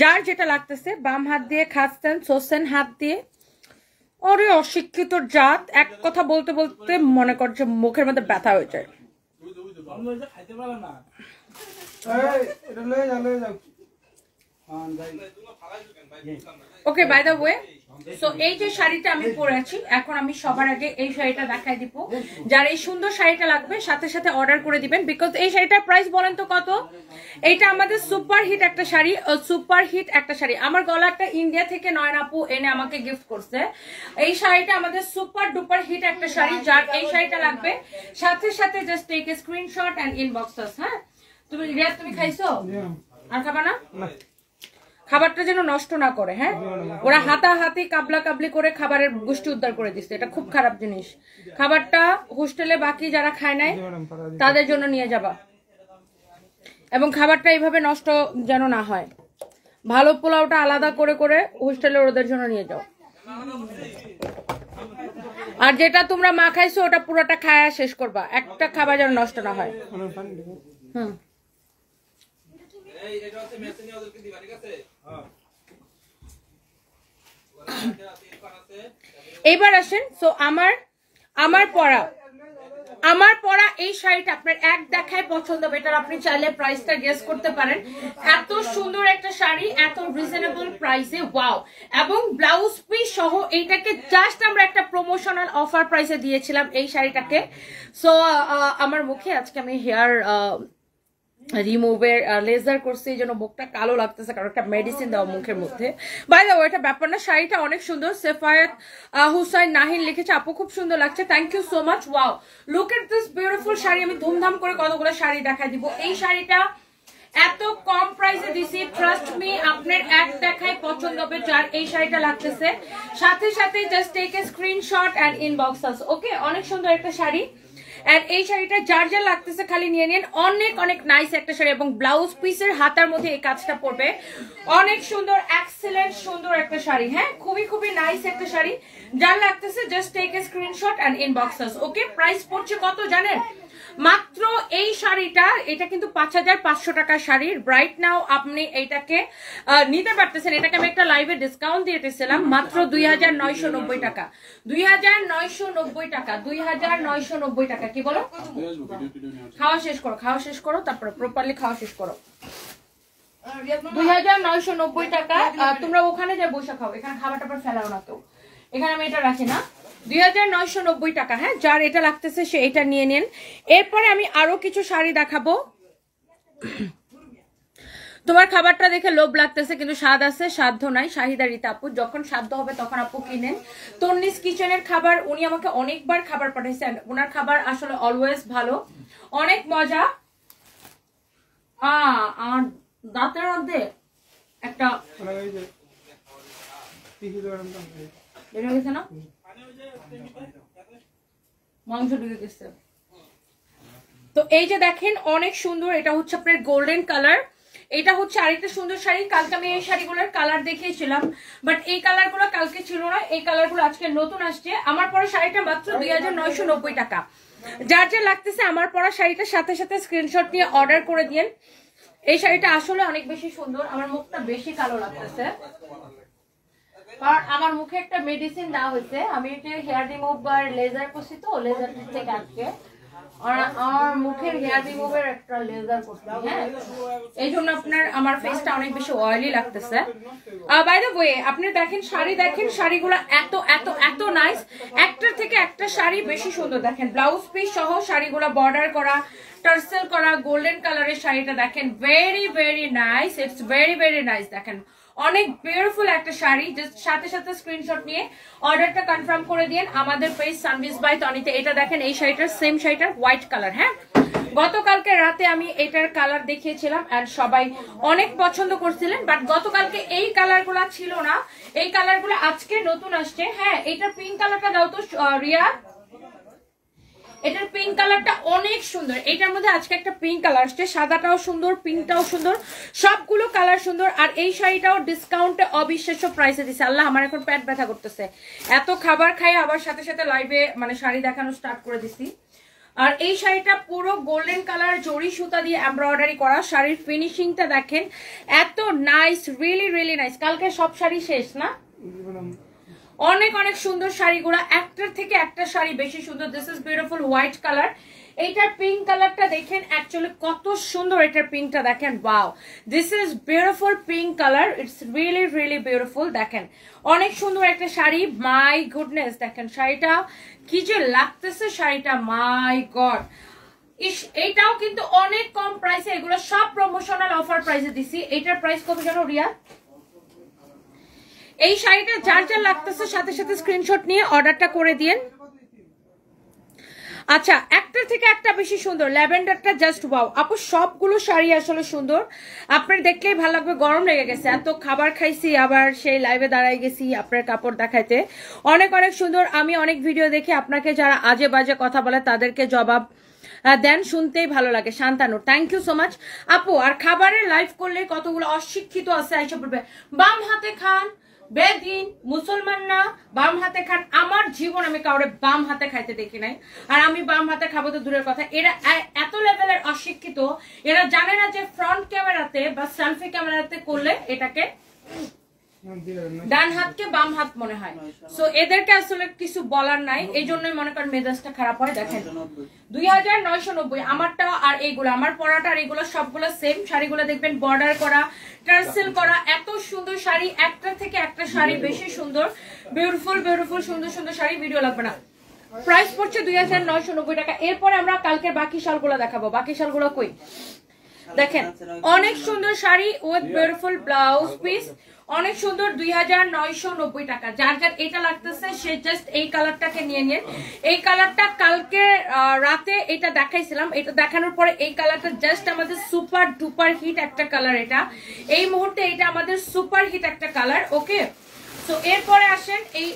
যার যেটা লাগতেছে বাম হাত দিয়ে খাচ্ছেন সোসেন হাত দিয়ে। ওরে অশিক্ষিত জাত এক কথা বলতে বলতে মনে কর যে মুখের মধ্যে ব্যথা হয়ে যায়। Okay by the way so এই যে শাড়িটা আমি পরে আছি এখন আমি সবার আগে এই শাড়িটা দেখাই দিব। যার এই সুন্দর শাড়িটা লাগবে সাথে সাথে অর্ডার করে দিবেন বিকজ এই শাড়িটার প্রাইস বলেন তো কত? এটা আমাদের সুপার হিট একটা শাড়ি সুপার হিট একটা শাড়ি। আমার গলাটা ইন্ডিয়া থেকে নয়ন আপু এনে আমাকে গিফট করছে। এই শাড়িটা আমাদের সুপার ডুপার হিট একটা শাড়ি যার এই শাড়িটা লাগবে। সাথে সাথে just take a screenshot and inbox হ্যাঁ? তুমি রিয়াদ তুমি খাইছো? আর খাবা না। খাবারটা যেন নষ্ট না করে হ্যাঁ? ওরা হাতাহাতি কাবলা কাবলি করে খাবারের গোষ্ঠী উদ্ধার করে দিচ্ছে। এটা খুব খারাপ জিনিস। খাবারটা হোস্টেলে বাকি যারা খায় নাই তাদের জন্য নিয়ে যাবা। এবং খাবারটা এইভাবে নষ্ট যেন না হয়। ভালো পোলাওটা আলাদা করে করে হোস্টেলে ওদের জন্য নিয়ে যাও। আর যেটা তোমরা মা খাইছো ওটা পুরোটা খায়া শেষ করবা। একটা খাবার যেন নষ্ট না হয়। হুম। এবার আসেন সো আমার আমার পড়া। আমার পরা এই শাড়িটা আপনার এক দেখায় পছন্দ হবে, এটার আপনি চাইলে প্রাইসটা গেস করতে পারেন। এত সুন্দর একটা শাড়ি, এত রিজনেবল প্রাইসে ওয়াও এবং ব্লাউজ পিস সহ এইটাকে জাস্ট আমরা একটা প্রমোশনাল অফার প্রাইসে দিয়েছিলাম এই শাড়িটাকে। সো আমার মুখে আজকে আমি হেয়ার রিমুভের লেজার করছে, এই জন্য মুখটা কালো লাগতেছে, কারণ একটা মেডিসিন দেওয়া মুখের মধ্যে। বাই দ্য এটা ব্যাপার না, শাড়িটা অনেক সুন্দর, সেফায়াত হুসাইন নাহিন লিখেছে, আপু, খুব সুন্দর লাগছে thank you so much wow look at this beautiful sari, আমি ধুমধাম করে কতগুলো শাড়ি দেখাই দিব। এই শাড়িটা এত কম প্রাইসে দিছি ট্রাস্ট মি আপনার এক দেখায় পছন্দ হবে, যার এই শাড়িটা লাগতেছে। সাথে সাথে just take a screenshot and inbox us okay অনেক সুন্দর একটা শাড়ি। এন্ড এই শাড়িটা যার যা লাগতেছে খালি নিয়ে নিন। অনেক অনেক নাইস একটা শাড়ি এবং ব্লাউজ পিসের হাতার মধ্যে এই কাজটা পড়বে অনেক সুন্দর এক্সেলেন্ট সুন্দর একটা শাড়ি হ্যাঁ? খুবই খুবই নাইস একটা শাড়ি। যার লাগতেছে just take a screenshot and inbox us okay price পড়ছে কত জানেন? মাত্র এই শাড়িটা, এটা কিন্তু পাঁচ হাজার পাঁচশো টাকার শাড়ির ব্রাইট নাও আপনি এইটাকে নিতে পারতেছেন। এটাকে আমি একটা লাইভে ডিসকাউন্ট দিয়েছিলাম, মাত্র দুই হাজার নয়শো নব্বই টাকা। দুই হাজার নয়শো নব্বই টাকা, দুই হাজার নয়শো নব্বই টাকা। কি বলো? খাওয়া শেষ করো, খাওয়া শেষ করো, তারপরে প্রপারলি খাওয়া শেষ করো। দুই হাজার নয়শো নব্বই টাকা তোমরা ওখানে যে বসে খাও, এখানে খাবার টাবার ফেলাও না তো। এখানে আমি এটা রাখি না। দুই হাজার নয়শো নব্বই টাকা হ্যাঁ? যার এটা লাগতেছে সে এটা নিয়ে নেন। এরপরে আমি আরও কিছু শাড়ি দেখাবো। তোমার খাবারটা দেখে লোভ লাগতেছে কিন্তু স্বাদ আছে সাধ্য নাই। শাহিদা রীতা আপু যখন সাধ্য হবে তখন আপু কিনেন। তন্নিস কিচেনের খাবার উনি আমাকে অনেকবার খাবার পাঠাইছেন। ওনার খাবার আসলে অলওয়েজ ভালো। অনেক মজা। আমার দাঁতের মধ্যে একটা গেছে না? মাংস ঢুকে গেছে। তো এই যে দেখেন, অনেক সুন্দর, এটা হচ্ছে আপনার গোল্ডেন কালার এটা হচ্ছে আরেকটা সুন্দর শাড়ি, কালকে আমি এই শাড়িগুলোর কালার দেখিয়েছিলাম। বাট এই কালারগুলো কালকে ছিল না, এই কালারগুলো আজকে নতুন আসছে। আমার পরা শাড়িটা মাত্র দুই হাজার নয়শো নব্বই টাকা। যার যা লাগতেছে, আমার পরা শাড়িটার সাথে সাথে স্ক্রিনশট নিয়ে অর্ডার করে দিন এই শাড়িটা আসলে অনেক বেশি সুন্দর, আমার মুখটা বেশি কালো লাগতেছে। কারণ আমার মুখে একটা মেডিসিন দেওয়া হয়েছে। আমি এটা হেয়ার রিমুভ আর লেজার করছি তো লেজার আজকে আর আমার মুখের হেয়ার রিমুভের একটা লেজার করছি হ্যাঁ। এই জন্য আপনার, আমার ফেসটা অনেক বেশি অয়েলি লাগতেছে। আপনি দেখেন শাড়ি, দেখেন শাড়িগুলো এত এত এত নাইস একটার থেকে একটা শাড়ি বেশি সুন্দর, দেখেন। ব্লাউজ পিস সহ শাড়িগুলো বর্ডার করা টার্সেল করা গোল্ডেন কালারের শাড়িটা দেখেন। Very very nice it's very very nice দেখেন। অনেক বিউটিফুল একটা শাড়ি। জাস্ট সাথে সাথে স্ক্রিনশট নিয়ে অর্ডারটা কনফার্ম করে দিন আমাদের পেজ সানভিস বাই তনিতে এটা দেখেন, এই শাড়িটার সেম শাড়িটার হোয়াইট কালার হ্যাঁ? গতকালকে রাতে আমি এটার কালার দেখিয়েছিলাম আর সবাই অনেক পছন্দ করছিলেন বাট গতকালকে এই কালারগুলো ছিল না। এই কালারগুলো আজকে নতুন আসছে। হ্যাঁ এটার পিঙ্ক কালারটা দাও তো রিয়া। এটার পিঙ্ক কালারটা অনেক সুন্দর। এটার মধ্যে আজকে একটা পিঙ্ক কালার আসছে। সাদাটাও সুন্দর পিঙ্কটাও সুন্দর। সবগুলো কালার সুন্দর। আর এই শাড়িটাও ডিসকাউন্টে অবিশ্বাস্য প্রাইসে দিছে। আল্লাহ, আমার এখন পেট ব্যথা করতেছে। এত খাবার খাই, আবার সাথে সাথে লাইভে মানে শাড়ি দেখানো স্টার্ট করে দিছি। আর এই শাড়িটা পুরো গোল্ডেন কালার জরি সুতা দিয়ে এমব্রয়ডারি করা। শাড়ির ফিনিশিংটা দেখেন, এত নাইস রিয়েলি রিয়েলি নাইস কালকে সব শাড়ি শেষ, না? অনেক অনেক সুন্দর শাড়িগুলো একটার থেকে একটা শাড়ি বেশি সুন্দর। This is beautiful white colour এইটার পিঙ্ক কালারটা দেখেন অ্যাকচুয়ালি কত সুন্দর এটার পিঙ্কটা দেখেন। Wow this is beautiful pink colour it's really really beautiful দেখেন, অনেক সুন্দর একটা শাড়ি। মাই গুডনেস দেখেন, শাড়িটা কি যে লাগতেছে শাড়িটা। মাই গড ইস এইটাও কিন্তু অনেক কম প্রাইসে এগুলো সব প্রমোশনাল অফার প্রাইসে দিছি। এটার প্রাইস কত জানো, রিয়া? এই শাড়িটা যার যার লাগতেছে, সাথে সাথে স্ক্রিনশট নিয়ে অর্ডারটা করে দিন আচ্ছা একটার থেকে একটা বেশি সুন্দর। ল্যাভেন্ডারটা জাস্ট ওয়াও আপু, সবগুলো শাড়ি আসলে সুন্দর। আপনার দেখলেই ভালো লাগবে, গরম লেগে গেছে। এত খাবার খাইছি, আবার সেই লাইভে দাঁড়াই গেছি আপনার কাপড় দেখাইতে। অনেক অনেক সুন্দর। আমি অনেক ভিডিও দেখে। আপনাকে যারা আজে বাজে কথা বলে, তাদেরকে জবাব দেন। শুনতেই ভালো লাগে। শান্তানুর থ্যাংক ইউ সো মাচ আপু, আর খাবারের লাইভ করলে কতগুলো অশিক্ষিত আছে, আইসা পড়বে বাম হাতে খান। বেদিন মুসলমান না, বাম হাতে খান। আমার জীবন আমি কাউরে বাম হাতে খাইতে দেখি নাই। আর আমি বাম হাতে খাব তো দূরের কথা। এরা এত লেভেলের অশিক্ষিত, এরা জানে না যে ফ্রন্ট ক্যামেরাতে বা সেলফি ক্যামেরাতে করলে এটাকে ডান হাতকে বাম হাত মনে হয়। সো এদেরকে আসলে কিছু বলার নাই, এই জন্যই মনে করেন মেজাজটা খারাপ হয়, দেখেন। দুই হাজার নয়শো নব্বই, আমারটা আর এইগুলো, আমার পড়াটা আর এইগুলো সবগুলো সেম শাড়িগুলো দেখবেন বর্ডার করা টার্সেল করা, এত সুন্দর শাড়ি, একটা থেকে একটা শাড়ি বেশি সুন্দর বিউটিফুল বিউটিফুল সুন্দর সুন্দর শাড়ি ভিডিও লাগবে না। প্রাইস পড়ছে দুই হাজার নয়শো নব্বই টাকা, এরপরে আমরা কালকে বাকি শালগুলো দেখাবো। বাকি শালগুলো কই? দেখেন, অনেক সুন্দর sari with beautiful blouse piece অনেক সুন্দর দুই হাজার নয়শো নব্বই টাকা। যার যার এটা লাগতেছে, সে জাস্ট এই কালারটাকে নিয়ে নিন এই কালারটা কালকে রাতে এটা দেখাইছিলাম। এটা দেখানোর পরে এই কালারটা জাস্ট আমাদের সুপার ডুপার হিট একটা কালার এটা। এই মুহূর্তে এটা আমাদের সুপার হিট একটা কালার ওকে তো এরপরে আসেন, এই,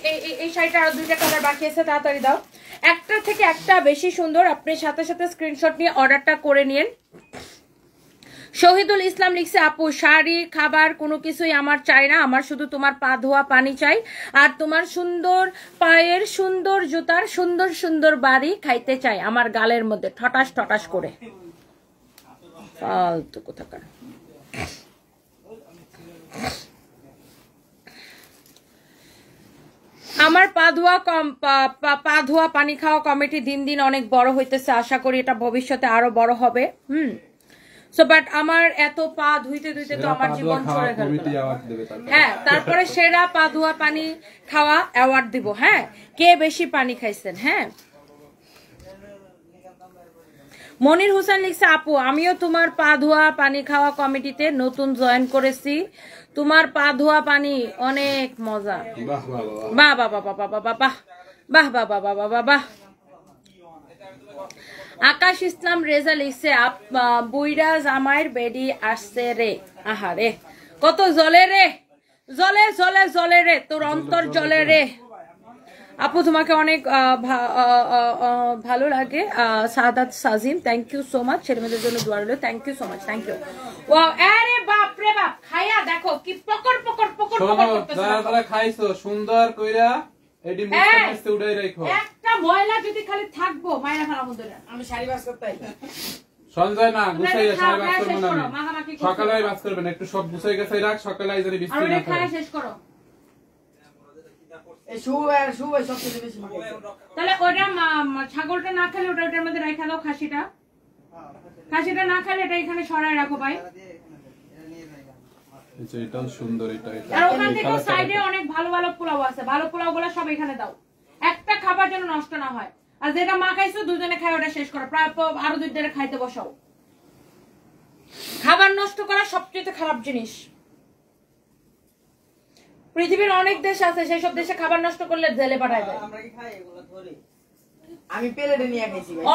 এই- শাড়িটা আরও দুইটা কালার বাকি আছে, তাড়াতাড়ি দাও। একটা থেকে একটা বেশি সুন্দর, আপনি সাথে সাথে স্ক্রিনশট নিয়ে অর্ডারটা করে নিন। শহীদুল ইসলাম লিখছে, আপু, শাড়ি, খাবার কোনো কিছুই আমার চাই না। আমার শুধু তোমার পা ধোয়া পানি চাই। আর তোমার সুন্দর পায়ের সুন্দর জুতার সুন্দর সুন্দর বাড়ি খাইতে চাই আমার গালের মধ্যে, ঠটাস ঠটাস করে। ফালতু কোথাকার। আমার পা ধোয়া কম, পা- ধোয়া পানি খাওয়া কমিটি দিন দিন অনেক বড় হইতেছে। আশা করি এটা ভবিষ্যতে আরও বড় হবে। হুম। সো বাট আমার এত পা ধুইতে ধুইতে তো আমার জীবন চলে গেল হ্যাঁ তারপরে সেরা পা ধোয়া পানি খাওয়া অ্যাওয়ার্ড দিব হ্যাঁ কে বেশি পানি খাইছেন হ্যাঁ মনির হোসেন লিখছে আপু আমিও তোমার পা ধোয়া পানি খাওয়া কমিটিতে নতুন জয়েন করেছি তোমার পা ধোয়া পানি অনেক মজা বাহ বাহ বাহ বাহ বাহ বাহ বাহ বাহ বাহ বাহ বাহ বাহ বাহ আকাশ ইসলাম রেজা লিখছে বুইরা জামাইয়ের বেডি আসছে রে। আহা রে। কত জলে রে। জলে জলে জলে রে। তোর অন্তর জলে রে। আপু তোমাকে অনেক ভালো লাগে। Sadat Sajim thank you so much ছেলে মেয়েদের জন্য দোয়া রইল। Thank you so much thank you ও আরে বাপ রে বাপ খাইয়া দেখো কি পকর পকর পকর শোনো পকর করতেছে খাইছো সুন্দর কইরা এডি! উড়াই রাখো। একটা ময়লা যদি খালি থাকব মায়েরা মধ্যে আমি শাড়ি বাস করতে সঞ্জয় না গুছাই সারা বাস না। সকালে বাস করবেন একটু সব গুছাই গেছাই রাখ সকালে বৃষ্টি না খায় শেষ করো। তাহলে ওটা ছাগলটা না খেলে ওটা ওটার মধ্যে রেখে দাও খাসিটা। খাসিটা না খেলে এটা এখানে সরাই রাখো ভাই। এই যে এটাও সুন্দর এটা এটা। আর ওখান থেকে সাইডে অনেক ভালো ভালো পোলাও আছে। ভালো পোলাও গুলো সব এখানে দাও। একটা খাবার যেন নষ্ট না হয়। আর যেটা মা খাইছো দুজনে খাই ওটা শেষ করো। প্রায় আরও খাইতে বসাও। খাবার নষ্ট করা সবচেয়ে খারাপ জিনিস। পৃথিবীর অনেক দেশ আছে সেই সব দেশে খাবার নষ্ট করলে জেলে পাঠায় দেয়।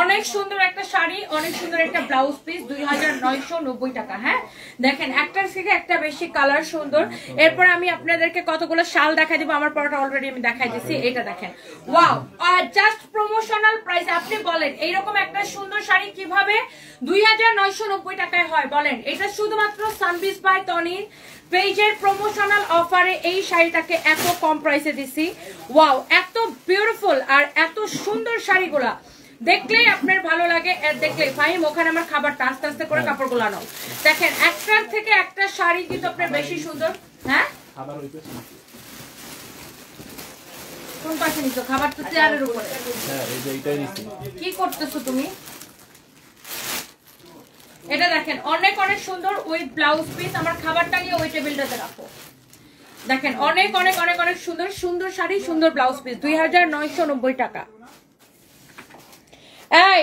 অনেক সুন্দর একটা শাড়ি, অনেক সুন্দর একটা ব্লাউজ পিস দুই হাজার নয়শো নব্বই টাকা হ্যাঁ? দেখেন, একটার থেকে একটা বেশি কালার সুন্দর। এরপর আমি আপনাদেরকে কতগুলো শাল দেখাই দিব, আমার পরটা অলরেডি আমি দেখাই দিচ্ছি এটা দেখেন। জাস্ট প্রমোশনাল প্রাইস আপনি বলেন, এইরকম একটা সুন্দর শাড়ি কীভাবে দুই হাজার নয়শো নব্বই টাকায় হয়, বলেন? এটা শুধুমাত্র সানবিস বাই তনির পেজের প্রমোশনাল অফারে এই শাড়িটাকে এত কম প্রাইসে দিছি। ওয়াও এত বিউটিফুল আর এত সুন্দর শাড়িগুলা দেখলেই আপনার ভালো লাগে আর দেখলেই ফাহিম ওখানে আমার খাবারটা আস্তে আস্তে করে কাপড়গুলো আনো। দেখেন একটার থেকে একটা শাড়ি কিন্তু আপনার বেশি সুন্দর। হ্যাঁ? কোন পাশে নিছো খাবার তো চেয়ারের উপরে। কি করতেছো তুমি? এটা দেখেন অনেক অনেক সুন্দর উইথ ব্লাউজ পিস আমার খাবারটা নিয়ে ওই টেবিলটাতে রাখো। দেখেন অনেক অনেক অনেক অনেক সুন্দর সুন্দর শাড়ি সুন্দর ব্লাউজ পিস দুই হাজার নয়শো নব্বই টাকা। এই,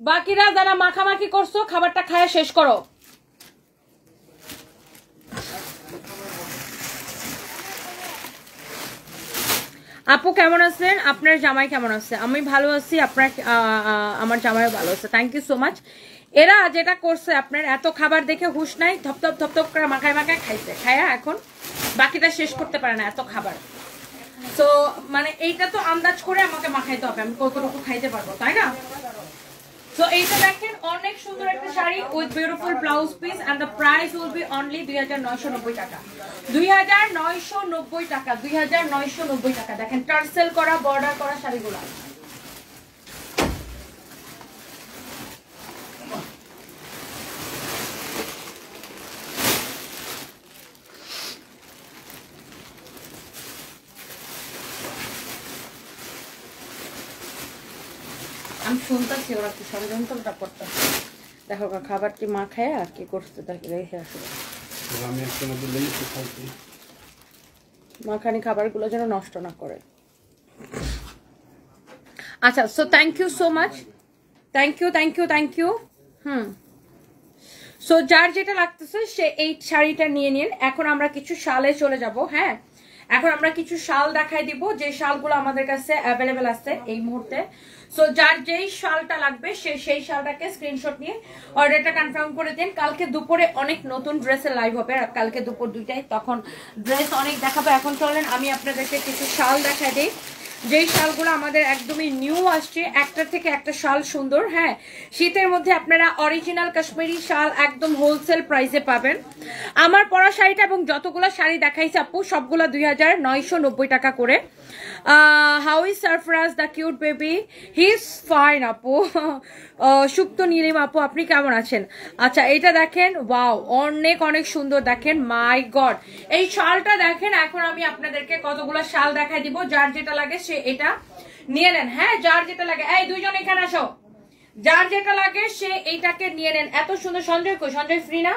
বাকিরা যারা মাখামাখি করছ, খাবারটা খায়া শেষ করো। আপু কেমন আছেন? আপনার জামাই কেমন আছে? আমি ভালো আছি, আপনার আমার জামাইও ভালো আছে। থ্যাংক ইউ সো মাচ এরা যেটা করছে, আপনার এত খাবার দেখে হুশ নাই থপ থপ করে মাখায় মাখায় খাইছে। খায়া এখন বাকিটা শেষ করতে পারে না, এত খাবার। তো মানে এইটা তো আন্দাজ করে আমাকে মাখাইতে হবে, আমি কতটুকু খাইতে পারব, তাই না? দেখেন, অনেক সুন্দর একটা sari with piece price be only দুই হাজার নয়শো নব্বই টাকা। দুই হাজার নয়শো নব্বই টাকা, দুই হাজার নয়শো নব্বই টাকা। দেখেন টার্সেল করা বর্ডার করা শাড়িগুলো আমি শুনতেছি ওরা কি ষড়যন্ত্রটা করতেছে। দেখো গা, খাবারটি মা খায় আর কি করতে দেখে রেখে আসলে আমি একটা মধ্যে লেগেছি খাইছি। মাখানি খাবারগুলো যেন নষ্ট না করে। আচ্ছা so thank you so much thank you thank you thank you hmm. So যার যেটা লাগতেছে সে এই শাড়িটা নিয়ে নিন। এখন আমরা কিছু শালে চলে যাব হ্যাঁ? এখন আমরা কিছু শাল দেখাই দিব, যে শালগুলো আমাদের কাছে অ্যাভেলেবেল আছে এই মুহূর্তে। সো যার যেই শালটা লাগবে, সে সেই শালটাকে স্ক্রিনশট নিয়ে অর্ডারটা কনফার্ম করে দিন। কালকে দুপুরে অনেক নতুন ড্রেসের লাইভ হবে কালকে দুপুর দুইটায় তখন ড্রেস অনেক দেখাবো। এখন চলেন, আমি আপনাদেরকে কিছু শাল দেখাই দিই। যেই শালগুলো আমাদের একদমই নিউ আসছে একটার থেকে একটা শাল সুন্দর হ্যাঁ? শীতের মধ্যে আপনারা অরিজিনাল কাশ্মীরি শাল একদম হোলসেল প্রাইসে পাবেন। আমার পরা শাড়িটা এবং যতগুলো শাড়ি দেখাইছে আপু, সবগুলো দুই হাজার নয়শো নব্বই টাকা করে। How is Sarfaraz the cute baby he is fine আপু। সুপ্ত নীলিম আপু আপনি কেমন আছেন? আচ্ছা এটা দেখেন ওয়াও অনেক অনেক সুন্দর দেখেন মাই গড। এই শালটা দেখেন এখন আমি আপনাদেরকে কতগুলো শাল দেখাই দিব যার যেটা লাগে সে এটা নিয়ে নেন। হ্যাঁ যার যেটা লাগে এই দুইজন এখানে আসো। যার যেটা লাগে সে এইটাকে নিয়ে নেন। এত সুন্দর সঞ্জয় কই? সঞ্জয় ফ্রি না?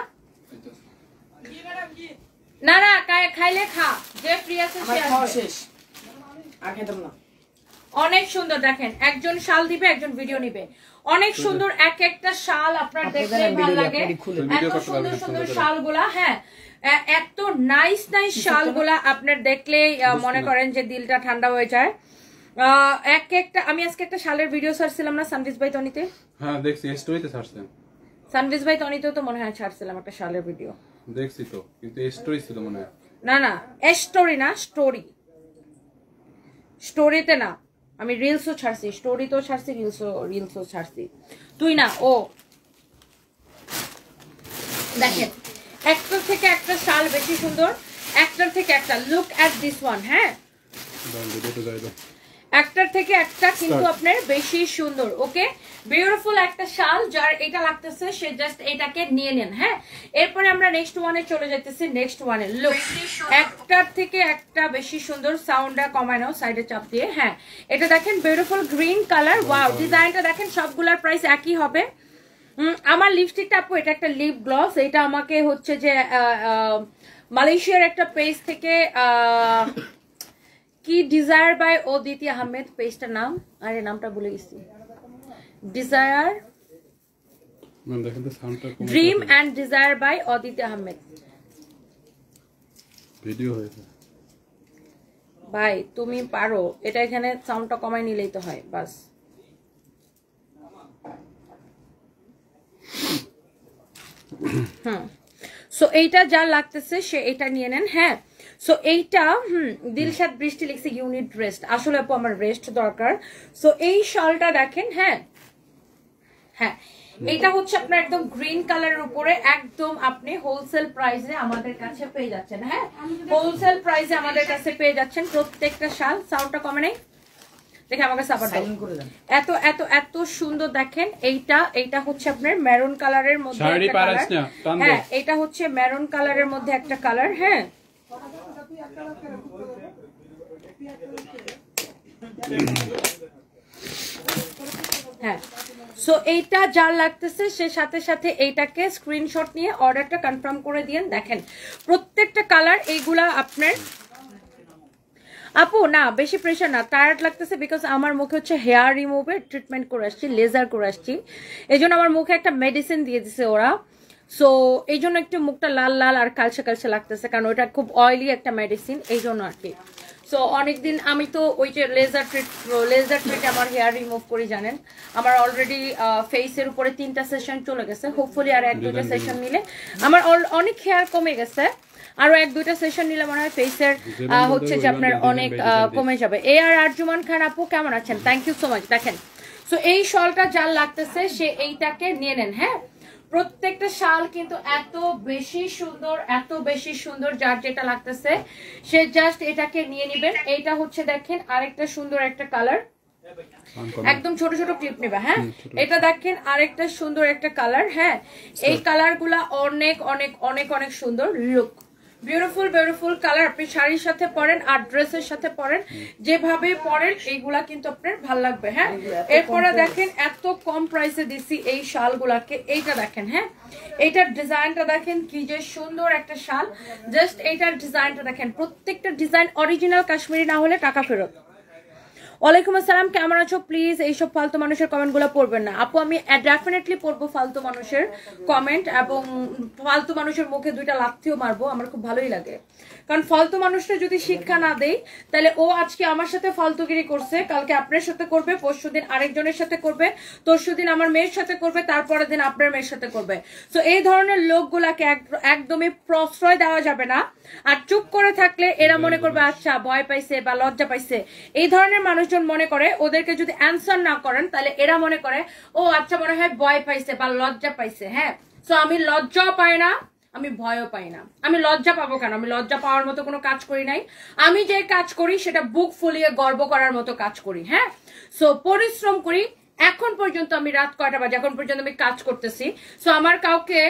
না না খাই- খাইলে খা। যে ফ্রি আছে সে শেষ। আর খেতাম না। অনেক সুন্দর দেখেন। একজন শাল দিবে একজন ভিডিও নিবে। অনেক সুন্দর এক একটা শাল আপনার দেখলে ভালো লাগে। এত সুন্দর সুন্দর শালগুলা হ্যাঁ। এত নাইস নাইস শালগুলা আপনার দেখলেই মনে করেন যে দিলটা ঠান্ডা হয়ে যায়। আহ, এক একটা আমি আজকে একটা শালের ভিডিও ছাড়ছিলাম না সানভিজ ভাই তনিতে হ্যাঁ দেখছি স্টোরিতে ছাড়ছেন। সানভিজ ভাই তনিতেও তো মনে হয় ছাড়ছিলাম একটা শালের ভিডিও দেখছি তো কিন্তু স্টোরি ছিল মনে হয়। না না স্টোরি না স্টোরি স্টোরিতে না। আমি রিলসও ছাড়ছি স্টোরি তো ছাড়ছি রিলসও রিলসও ছাড়ছি। তুই না ও। দেখেন একটার থেকে একটা শাল বেশি সুন্দর একটার থেকে একটা। লুক অ্যাট দিস ওয়ান হ্যাঁ। একটার থেকে একটা কিন্তু আপনার বেশি সুন্দর ওকে বিউটিফুল একটা শাল যার এটা লাগতেছে সে জাস্ট এটাকে নিয়ে নেন হ্যাঁ? এরপরে আমরা নেক্সট ওয়ানে চলে যেতেছি নেক্সট ওয়ানে লুক একটার থেকে একটা বেশি সুন্দর সাউন্ডটা কমানো সাইডে চাপ দিয়ে হ্যাঁ? এটা দেখেন বিউটিফুল গ্রিন কালার ওয়াও ডিজাইনটা দেখেন সবগুলার প্রাইস একই হবে। আমার লিপস্টিকটা আপু এটা একটা লিপ গ্লস এটা আমাকে হচ্ছে যে মালয়েশিয়ার একটা পেজ থেকে আহ, কি ডিজায়ার বাই অদিতি আহমেদ পেজটার নাম? আরে নামটা ভুলে গেছি। Desire dream and desire by Aditi Ahmed video হয়েছে। ভাই তুমি পারো। এটা এখানে সাউন্ডটা কমাই নিলেই তো হয় বাস। হুম। সো এইটা যা লাগতেছে সে এটা নিয়ে নেন হ্যাঁ। সো এইটা হুম দিলশাদ বৃষ্টি লিখছে ইউনিট রেস্ট আসলে আপু আমার রেস্ট দরকার। সো এই শালটা দেখেন হ্যাঁ। হ্যাঁ এটা হচ্ছে আপনার একদম গ্রিন কালারের উপরে একদম আপনি হোলসেল প্রাইসে আমাদের কাছে পেয়ে যাচ্ছেন হ্যাঁ? হোলসেল প্রাইসে আমাদের কাছে পেয়ে যাচ্ছেন প্রত্যেকটা শাল সাউন্ডটা কমে নেই? দেখে আমাকে সাপোর্ট এত এত এত সুন্দর দেখেন এইটা এইটা হচ্ছে আপনার মেরুন কালারের মধ্যে। হ্যাঁ এটা হচ্ছে মেরুন কালারের মধ্যে একটা কালার হ্যাঁ? হ্যাঁ। সো এইটা যার লাগতেছে, সে সাথে সাথে এইটাকে স্ক্রিনশট নিয়ে অর্ডারটা কনফার্ম করে দিয়েন। দেখেন, প্রত্যেকটা কালার এইগুলা আপনার আপু, না, বেশি প্রেশার না টায়ার্ড লাগতেছে বিকজ আমার মুখে হচ্ছে হেয়ার রিমুভের ট্রিটমেন্ট করে আসছি লেজার করে আসছি। এই আমার মুখে একটা মেডিসিন দিয়ে দিছে ওরা। সো এই জন্য একটু মুখটা লাল লাল আর কালচে কালচে লাগতেছে, কারণ ওটা খুব অয়েলি একটা মেডিসিন এই জন্য আর কি। সো অনেকদিন আমি তো ওই যে লেজার ট্রিট লেজার ট্রিট আমার হেয়ার রিমুভ করি জানেন? আমার অলরেডি ফেসের উপরে তিনটা সেশন চলে গেছে। হোপফুলি আর এক দুইটা সেশন নিলে। আমার অনেক হেয়ার কমে গেছে। আরও এক দুইটা সেশন নিলে মনে হয় ফেসের হচ্ছে যে আপনার অনেক কমে যাবে। এ আর আরজুমান খান আপু কেমন আছেন? থ্যাংক ইউ সো মাচ দেখেন। সো এই শলটা যার লাগতেছে সে এইটাকে নিয়ে নেন হ্যাঁ? প্রত্যেকটা শাল কিন্তু এত বেশি সুন্দর এত বেশি সুন্দর যার যেটা লাগতেছে সে জাস্ট এটাকে নিয়ে নেবেন। এইটা হচ্ছে দেখেন আরেকটা সুন্দর একটা কালার একদম ছোট ছোট ক্লিপ নেবে হ্যাঁ? এটা দেখেন আরেকটা সুন্দর একটা কালার হ্যাঁ? এই কালারগুলা অনেক অনেক অনেক অনেক সুন্দর। লুক বিউটিফুল বিউটিফুল কালার আপনি শাড়ির সাথে পরেন আর ড্রেসের সাথে পরেন। যেভাবে পরেন এইগুলা কিন্তু আপনার ভালো লাগবে হ্যাঁ? এরপরে দেখেন এত কম প্রাইসে দিছি এই শালগুলাকে। এইটা দেখেন হ্যাঁ? এইটার ডিজাইনটা দেখেন কি যে সুন্দর একটা শাল। জাস্ট এইটার ডিজাইনটা দেখেন। প্রত্যেকটা ডিজাইন অরিজিনাল কাশ্মীরি না হলে টাকা ফেরত। ওয়ালাইকুম আসসালাম, কেমন আছো? প্লিজ এইসব ফালতু মানুষের কমেন্টগুলো পড়বেন না। আপু, আমি ডেফিনেটলি পড়ব ফালতু মানুষের কমেন্ট এবং ফালতু মানুষের মুখে দুইটা লাথিও মারবো, আমার খুব ভালোই লাগে। কারণ ফালতু মানুষটা যদি শিক্ষা না দেই, তাহলে ও আজকে আমার সাথে ফালতুগিরি করছে, কালকে আপনার সাথে করবে, পরশু দিন আরেকজনের সাথে করবে, তরশু দিন আমার মেয়ের সাথে করবে, তারপরের দিন আপনার মেয়ের সাথে করবে। তো এই ধরনের লোকগুলাকে এক- একদমই প্রশ্রয় দেওয়া যাবে না। আর চুপ করে থাকলে এরা মনে করবে আচ্ছা ভয় পাইছে বা লজ্জা পাইছে। এই ধরনের মানুষজন মনে করে, ওদেরকে যদি অ্যান্সার না করেন, তাহলে এরা মনে করে, ও আচ্ছা মনে হয় ভয় পাইছে বা লজ্জা পাইছে। হ্যাঁ তো আমি লজ্জাও পাই না, আমি ভয়ও পাই না। আমি লজ্জা পাবো কেন? আমি লজ্জা পাওয়ার মতো কোনো কাজ করি নাই। আমি যে কাজ করি, সেটা বুক ফুলিয়ে গর্ব করার মতো কাজ করি হ্যাঁ? সো পরিশ্রম করি। এখন পর্যন্ত আমি রাত কয়টা বাজে? এখন পর্যন্ত আমি কাজ করতেছি। সো আমার কাউকে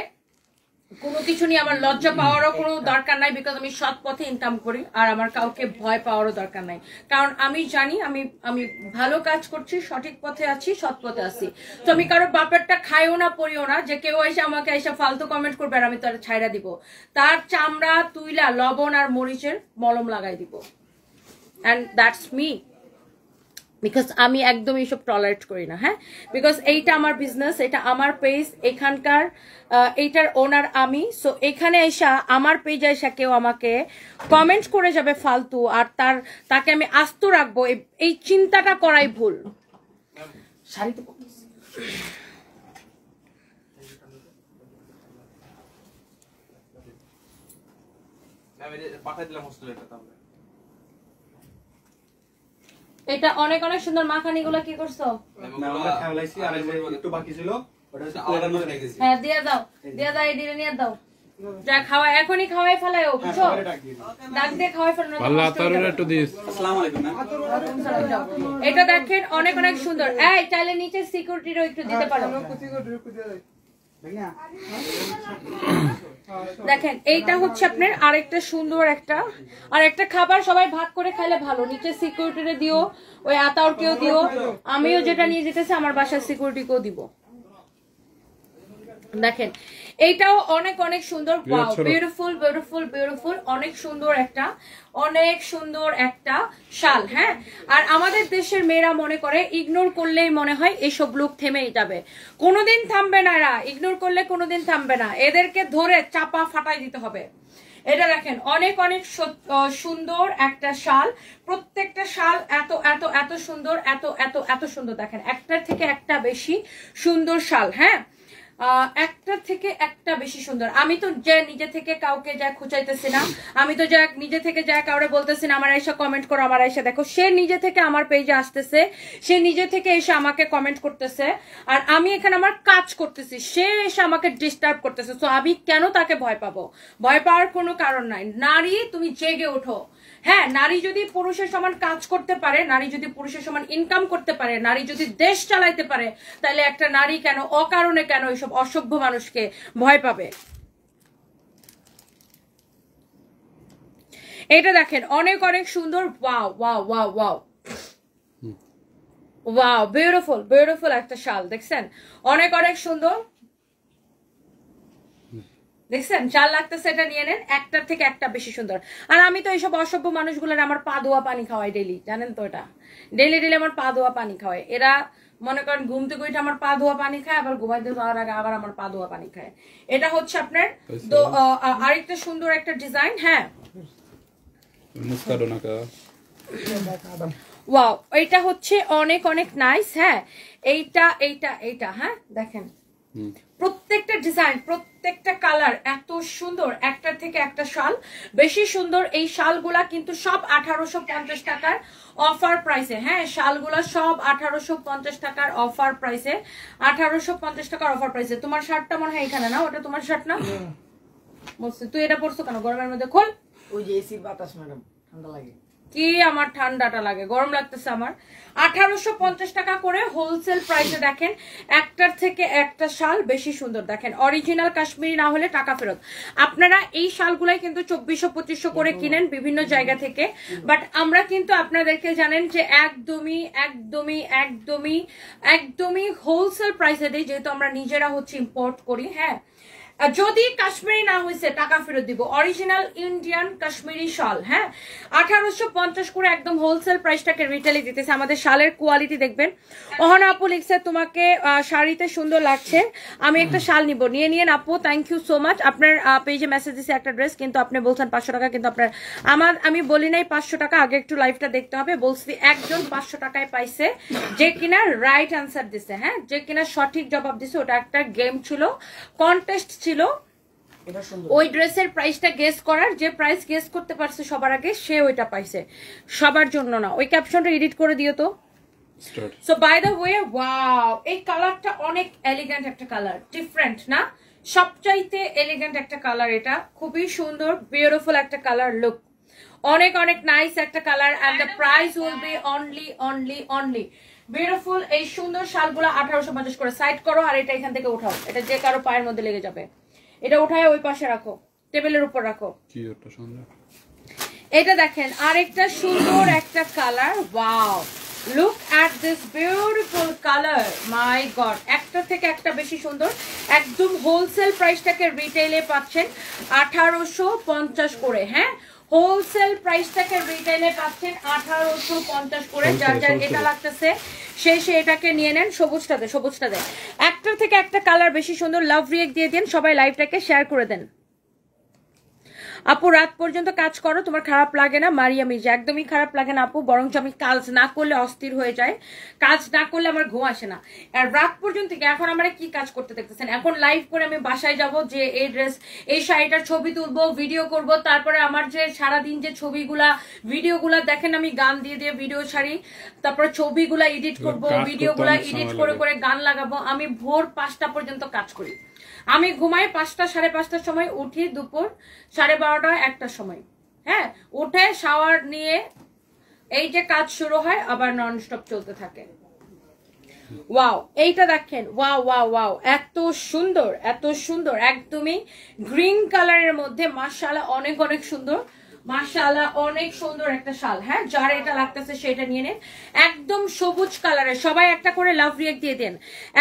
কোনো কিছু নিয়ে আমার লজ্জা পাওয়ারও কোনো দরকার নাই বিকজ আমি সৎ পথে ইনকাম করি, আর আমার কাউকে ভয় পাওয়ারও দরকার নাই। কারণ আমি জানি, আমি আমি ভালো কাজ করছি, সঠিক পথে আছি, সৎ পথে আছি। তো আমি কারও বাপেরটা খাইও না, পড়িও না, যে কেউ এসে আমাকে এসে ফালতু কমেন্ট করবে আর আমি তার ছাইরা দিব। তার চামড়া, তুইলা, লবণ আর মরিচের মলম লাগাই দিব। অ্যান্ড দ্যাটস মি বিকজ আমি একদম এইসব টলারেট করি না হ্যাঁ? বিকজ এইটা আমার বিজনেস এটা আমার পেজ এখানকার এইটার ওনার আমি। সো এখানে এসা আমার পেজে এসা কেউ আমাকে কমেন্ট করে যাবে ফালতু আর তার তাকে আমি আস্ত রাখব। এই- এই চিন্তাটা করাই ভুল। পাঠাই দিলাম হোস্টেলে তাহলে। এটা অনেক অনেক সুন্দর মাখানি মাখানিগুলো কি করছ? আর একটু বাকি ছিল, হ্যাঁ দিয়ে দাও দিয়ে দাও এই নিয়ে দাও। যা খাওয়া এখনই খাওয়াই ফেলায় হ্যাঁ, বুঝছ? সবারই ডাক দিয়ে দিই। ডাক দিয়ে খাওয়াই ফেলো আল্লাহ তার একটু দিস। আসসালামু আলাইকুম এটা দেখেন অনেক অনেক সুন্দর। এই চাইলে নিচে সিকিউরিটিরও একটু দিতে পারো। ভাইয়া, দেখেন, এইটা হচ্ছে আপনার আরেকটা সুন্দর একটা, আর একটা খাবার সবাই ভাগ করে খাইলে ভালো। নিচে সিকিউরিটি দিও, ওই আতাউরকেও দিও, আমিও যেটা নিয়ে যেতেছি, আমার বাসার সিকিউরিটি সিকিউরিটিকেও দিব। দেখেন এইটাও অনেক অনেক সুন্দর। বিউটিফুল বিউটিফুল বিউটিফুল অনেক সুন্দর একটা অনেক সুন্দর একটা শাল হ্যাঁ? আর আমাদের দেশের মেয়েরা মনে করে ইগনোর করলেই মনে হয় এসব লুক থেমেই যাবে। কোনোদিন থামবে না এরা ইগনোর করলে কোনোদিন থামবে না। এদেরকে ধরে চাপা ফাটাই দিতে হবে। এটা দেখেন অনেক অনেক সুন্দর একটা শাল। প্রত্যেকটা শাল এত এত এত সুন্দর এত এত এত সুন্দর। দেখেন একটার থেকে একটা বেশি সুন্দর শাল হ্যাঁ? আহ, একটার থেকে একটা বেশি সুন্দর। আমি তো যে নিজে থেকে কাউকে যা খুঁচাইতেছি না আমি তো যা নিজে থেকে যা কাউরে বলতেছি না আমার এসে কমেন্ট করো আমার এসে দেখো। সে নিজে থেকে আমার পেজে আসতেছে সে নিজে থেকে এসে আমাকে কমেন্ট করতেছে আর আমি এখানে আমার কাজ করতেছি। সে এসে আমাকে ডিস্টার্ব করতেছে। তো আমি কেন তাকে ভয় পাবো? ভয় পাওয়ার কোনো কারণ নাই। নারী তুমি জেগে ওঠো। হ্যাঁ নারী যদি পুরুষের সমান কাজ করতে পারে নারী যদি পুরুষের সমান ইনকাম করতে পারে নারী যদি দেশ চালাইতে পারে তাহলে একটা নারী কেন অকারণে কেন এইসব অসভ্য মানুষকে ভয় পাবে? এটা দেখেন অনেক অনেক সুন্দর wow wow wow wow wow beautiful beautiful একটা শাল দেখছেন? অনেক অনেক সুন্দর। দেখছেন? চার লাগতেছে এটা নিয়ে নেন একটার থেকে একটা বেশি সুন্দর। আর আমি তো এইসব অসভ্য মানুষগুলোর আমার পা ধোয়া পানি খাওয়াই ডেলি জানেন তো এটা? ডেলি ডেলি আমার পা ধোয়া পানি খাওয়াই। এরা মনে করেন ঘুম থেকে উঠে আমার পা ধোয়া পানি খায় আবার ঘুমাইতে যাওয়ার আগে আবার আমার পা ধোয়া পানি খায়। এটা হচ্ছে আপনার আরেকটা সুন্দর একটা ডিজাইন হ্যাঁ? ওয়াও এটা হচ্ছে অনেক অনেক নাইস হ্যাঁ? এইটা এইটা এইটা হ্যাঁ? দেখেন। প্রত্যেকটা ডিজাইন প্রত্যেকটা কালার এত সুন্দর একটার থেকে একটা শাল। বেশি সুন্দর এই শালগুলা কিন্তু সব আঠারোশো পঞ্চাশ টাকার অফার প্রাইসে হ্যাঁ শালগুলা সব আঠারোশো পঞ্চাশ টাকার অফার প্রাইসে আঠারোশো পঞ্চাশ টাকার অফার প্রাইসে তোমার শার্টটা মনে হয় এখানে না? ওটা তোমার শার্ট না? বলছি তুই এটা পরছো কেন? গরমের মধ্যে খোল। ওই যে এসির বাতাস ম্যাডাম ঠান্ডা লাগে। কি আমার ঠান্ডাটা লাগে? গরম লাগতেছে আমার। আঠারোশো পঞ্চাশ টাকা করে হোলসেল প্রাইসে দেখেন একটার থেকে একটা শাল বেশি সুন্দর। দেখেন অরিজিনাল কাশ্মীরি না হলে টাকা ফেরত। আপনারা এই শালগুলাই কিন্তু চব্বিশশো পঁচিশশো করে কিনেন বিভিন্ন জায়গা থেকে। বাট আমরা কিন্তু আপনাদেরকে জানেন যে একদমই একদমই একদমই একদমই হোলসেল প্রাইসে দিই যেহেতু আমরা নিজেরা হচ্ছে ইম্পোর্ট করি হ্যাঁ? যদি কাশ্মীরি না হয়েছে টাকা ফেরত দিব। অরিজিনাল ইন্ডিয়ান কাশ্মীরি শাল হ্যাঁ? আঠারোশো পঞ্চাশ করে একদম হোলসেল প্রাইসটাকে রিটেলে দিতেছে। আমাদের শালের কোয়ালিটি দেখবেন। অহনা আপু লিখছে তোমাকে শাড়িতে সুন্দর লাগছে। আমি একটা শাল নিব। নিয়ে নিয়ে আপু থ্যাংক ইউ সো মাচ আপনার পেজে মেসেজ দিছে একটা ড্রেস কিন্তু আপনি বলছেন পাঁচশো টাকা কিন্তু আপনার আমার আমি বলি নাই পাঁচশো টাকা আগে একটু লাইভটা দেখতে হবে। বলছি একজন পাঁচশো টাকায় পাইছে যে কিনা রাইট অ্যান্সার দিছে। হ্যাঁ? যে কিনা সঠিক জবাব দিছে ওটা একটা গেম ছিল। কন্টেস্ট ছিল। ওই ড্রেসের প্রাইসটা গেস করার যে প্রাইস গেস করতে পারছে সবার আগে সে ওইটা পাইছে। সবার জন্য না। ওই ক্যাপশনটা এডিট করে দিও তো। So by the way wow এই কালারটা অনেক এলিগেন্ট একটা কালার ডিফারেন্ট না? সবচাইতে এলিগেন্ট একটা কালার এটা। খুবই সুন্দর বিউটিফুল একটা কালার লুক অনেক অনেক নাইস একটা colour and the price will be only only only beautiful এই সুন্দর শালগুলো আঠারোশো পঞ্চাশ করে সাইড করো আর এটা এখান থেকে উঠাও এটা যে কারও পায়ের মধ্যে লেগে যাবে। এটা উঠায় ওই পাশে রাখো টেবিলের উপর রাখো। এটা দেখেন আরেকটা সুন্দর একটা colour wow look at this beautiful colour my god একটা থেকে একটা বেশি সুন্দর। একদম হোলসেল প্রাইসটাকে রিটেলে পাচ্ছেন আঠারোশো পঞ্চাশ করে হ্যাঁ? হোলসেল প্রাইসটাকে রিটেলে পাচ্ছেন আঠারোশো পঞ্চাশ করে যার যার এটা লাগতেছে সেই সে এটাকে নিয়ে নেন সবুজটাতে সবুজটাতে। একটার থেকে একটা কালার বেশি সুন্দর লাভ রিয়েক দিয়ে দিন সবাই লাইভটাকে শেয়ার করে দেন। আপু রাত পর্যন্ত কাজ করো তোমার খারাপ লাগে না? মারিয়া মির্জা একদমই খারাপ লাগে না আপু বরঞ্চ আমি কাজ না করলে অস্থির হয়ে যায় কাজ না করলে আমার ঘুম আসে না। আর রাত পর্যন্ত এখন আমরা কি কাজ করতে দেখতেছেন? এখন লাইভ করে আমি বাসায় যাব যে এই ড্রেস এই শাড়িটার ছবি তুলবো ভিডিও করব তারপরে আমার যে সারাদিন যে ছবিগুলা ভিডিওগুলা দেখেন আমি গান দিয়ে দিয়ে ভিডিও ছাড়ি তারপরে ছবিগুলা এডিট করব ভিডিওগুলা এডিট করে করে গান লাগাবো আমি ভোর পাঁচটা পর্যন্ত কাজ করি। আমি ঘুমাই পাঁচটা, সাড়ে পাঁচটার সময়, উঠি দুপুর সাড়ে বারোটা একটা সময়। হ্যাঁ উঠে শাওয়ার নিয়ে এই যে কাজ শুরু হয়, আবার নন স্টপ চলতে থাকে। ওয়াও এইটা দেখেন ওয়াও ওয়াও ওয়াও এত সুন্দর এত সুন্দর, একদমই গ্রিন কালারের মধ্যে মাসালা অনেক অনেক সুন্দর। মাশাআল্লাহ, অনেক সুন্দর একটা শাল। হ্যাঁ যার এটা লাগতেছে সেটা নিয়ে নেন। একদম সবুজ কালারের। সবাই একটা করে লাভ রিয়েক্ট দিয়ে দেন।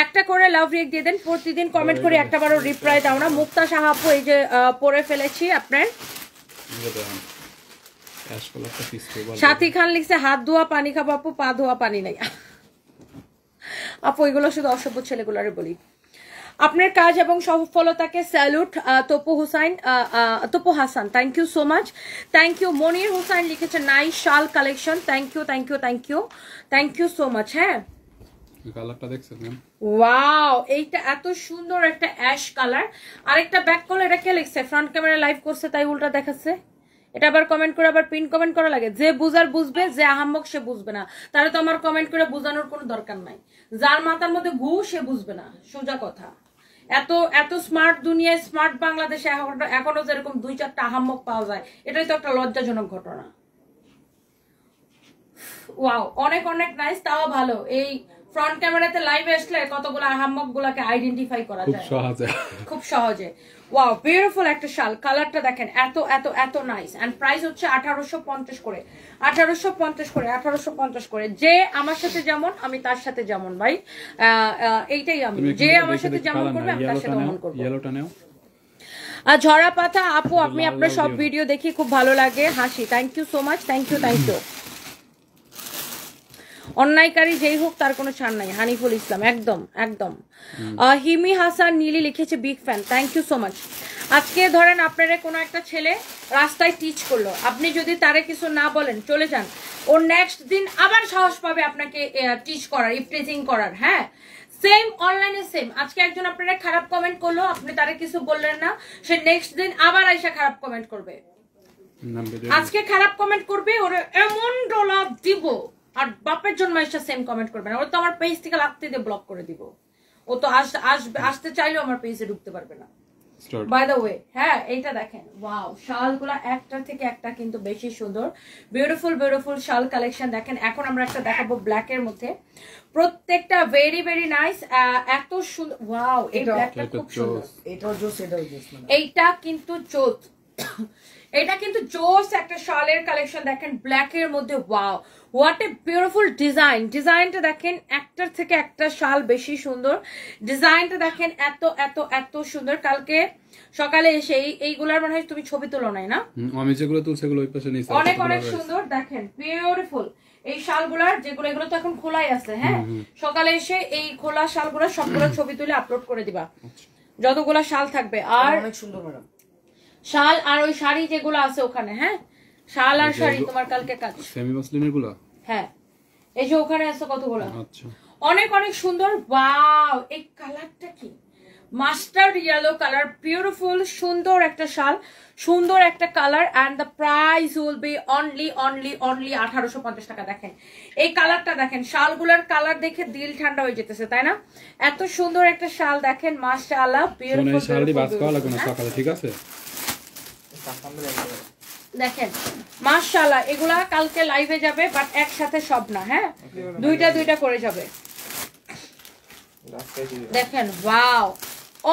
একটা করে লাভ রিয়েক্ট দিয়ে দেন। প্রতিদিন কমেন্ট করে একটা বারও রিপ্লাই দাও না। মুক্তা সাহাপু এই যে পরে ফেলেছি আপনার। সাথী খান লিখছে, হাত ধোয়া, পানি খাব আপু, পা ধোয়া, পানি নাই। আপু, এগুলো শুধু অসভ্য ছেলেগুলারে বলি। আপনার কাজ এবং সফলতাকে salute Tapu Husain Tapu Hasan. Thank you so much thank you Monir Husain লিখেছে নাই শাল collection thank you thank you thank you thank you so much হ্যাঁ? কালারটা দেখছেন ম্যাম? ওয়াও এইটা এত সুন্দর একটা অ্যাশ কালার আরেকটা ব্যাক কল এটা কে লিখছে? ফ্রন্ট ক্যামেরা লাইভ করছে তাই উল্টা দেখাচ্ছে। এটা আবার কমেন্ট করে আবার পিন কমেন্ট করা লাগে। যে বুঝার বুঝবে যে আহাম্মক সে বুঝবে না। তাহলে তো আমার কমেন্ট করে বোঝানোর কোনো দরকার নাই। যার মাথার মধ্যে ঘু সে বুঝবে না। সোজা কথা। এত এত স্মার্ট দুনিয়ায় স্মার্ট বাংলাদেশে এখনও যেরকম দুই চারটা আহাম্মক পাওয়া যায় এটাই তো একটা লজ্জাজনক ঘটনা। ওয়াও অনেক অনেক নাইস তাও ভালো। এই ফ্রন্ট ক্যামেরাতে লাইভ আসলে কতগুলো আহাম্মক গুলাকে আইডেন্টিফাই করা খুব যায়। সহজে। খুব সহজে। ওয়াও বিউটিফুল একটা শাল। কালারটা দেখেন এত এত এত নাইস এন্ড প্রাইস হচ্ছে আঠারোশো পঞ্চাশ করে। আঠারোশো পঞ্চাশ করে আঠারোশো পঞ্চাশ করে। যে আমার সাথে যেমন আমি তার সাথে যেমন ভাই। এইটাই আমি। যে আমার সাথে যেমন করবে আমি তার সাথে তেমন করব। আর ঝরা পাতা আপু আপনি আপনার সব ভিডিও দেখি খুব ভালো লাগে। হাসি। Thank you so much thank you thank you অন্যায়কারী যেই হোক তার কোনো ছাড় নাই। হানিফুল ইসলাম একদম একদম। হিমি হাসান নীলি লিখেছে big fan thank you so much আজকে ধরেন আপনারা কোনো একটা ছেলে রাস্তায় টিচ করল। আপনি যদি তারে কিছু না বলেন চলে যান। ও নেক্সট দিন আবার সাহস পাবে আপনাকে টিচ করার ইফটেজিং করার হ্যাঁ? সেম অনলাইনে সেম আজকে একজন আপনারা খারাপ কমেন্ট করল আপনি তারে কিছু বললেন না সে নেক্সট দিন আবার আইসা খারাপ কমেন্ট করবে। আজকে খারাপ কমেন্ট করবে ওরে এমন ডলা দিব। আর বাপের জন্য এসে সেম কমেন্ট করবে না। ওর তো আমার পেজ থেকে লাগতে দিয়ে ব্লক করে দিব। ও তো আসবে আসতে চাইলেও আমার পেজে ঢুকতে পারবে না। বাই দ্য ওয়ে হ্যাঁ এইটা দেখেন। ওয়াও শালগুলা একটা থেকে একটা কিন্তু বেশি সুন্দর। বিউটিফুল বিউটিফুল শাল কালেকশন দেখেন। এখন আমরা একটা দেখাবো ব্ল্যাক এর মধ্যে। প্রত্যেকটা ভেরি ভেরি নাইস এত সুন্দর ওয়াও এই এটা- ব্ল্যাকটা খুব সুন্দর। এটাও জোস এটাও জোস মানে। এইটা কিন্তু জোস এটা কিন্তু জোস একটা শালের কালেকশন দেখেন ব্ল্যাক এর মধ্যে wow what a beautiful design ডিজাইনটা দেখেন একটার থেকে একটা শাল বেশি সুন্দর। ডিজাইনটা দেখেন এত এত এত সুন্দর। কালকে সকালে এসে এইগুলার মনে হয় তুমি ছবি তুলো নাই না? আমি যেগুলো তুলছি সেগুলো ওই পাশে নিচে অনেক অনেক সুন্দর দেখেন বিউটিফুল এই শালগুলার যেগুলো এগুলো তো এখন খোলাই আছে হ্যাঁ? সকালে এসে এই খোলা শালগুলো সবগুলো ছবি তুলে আপলোড করে দিবা। যতগুলা শাল থাকবে আর অনেক সুন্দর ম্যাডাম। শাল আর ওই শাড়ি যেগুলো আছে ওখানে হ্যাঁ? শাল আর শাড়ি তোমার কালকে কাজ। সেমি মাসলিনেরগুলো হ্যাঁ। এই যে ওখানে আছে কতগুলো? আচ্ছা। অনেক অনেক সুন্দর। ওয়াও! এই কালারটা কি? মাস্টার্ড ইয়েলো কালার বিউটিফুল সুন্দর একটা শাল সুন্দর একটা colour and the price will be only only only আঠারোশো পঞ্চাশ টাকা। দেখেন এই কালারটা দেখেন শালগুলোর কালার দেখে দিল ঠান্ডা হয়ে যেতেছে তাই না? এত সুন্দর একটা শাল দেখেন মাশাআল্লাহ শোনো এই বিউটিফুল ঠিক আছে? দেখেন মাশাআল্লাহ এগুলা কালকে লাইভে যাবে বাট একসাথে সব না হ্যাঁ? দুইটা দুইটা করে যাবে। দেখেন ওয়াও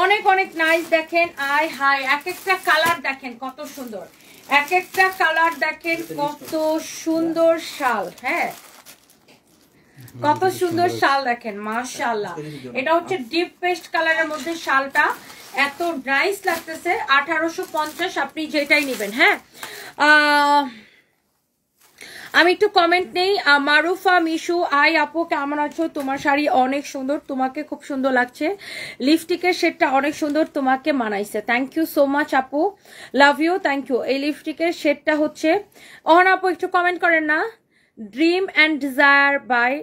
অনেক অনেক নাইস দেখেন আয় হাই এক একটা কালার দেখেন কত সুন্দর। এক একটা কালার দেখেন কত সুন্দর শাল হ্যাঁ? কত সুন্দর শাল দেখেন মাশাআল্লাহ। এটা হচ্ছে ডিপ পেস্ট কালারের মধ্যে শালটা। এত নাইস লাগতেছে। আঠারোশো পঞ্চাশ আপনি যেটাই নেবেন হ্যাঁ? আমি একটু কমেন্ট নেই। মারুফা, মিশু, আই, আপু, কেমন আছো? তোমার শাড়ি অনেক সুন্দর, তোমাকে খুব সুন্দর লাগছে। লিপস্টিকের শেডটা অনেক সুন্দর, তোমাকে মানাইছে। থ্যাংক ইউ সো মাচ আপু। লাভ ইউ থ্যাংক ইউ এই লিপস্টিকের শেডটা হচ্ছে অহন আপু, একটু কমেন্ট করেন না। ড্রিম অ্যান্ড ডিজায়ার বাই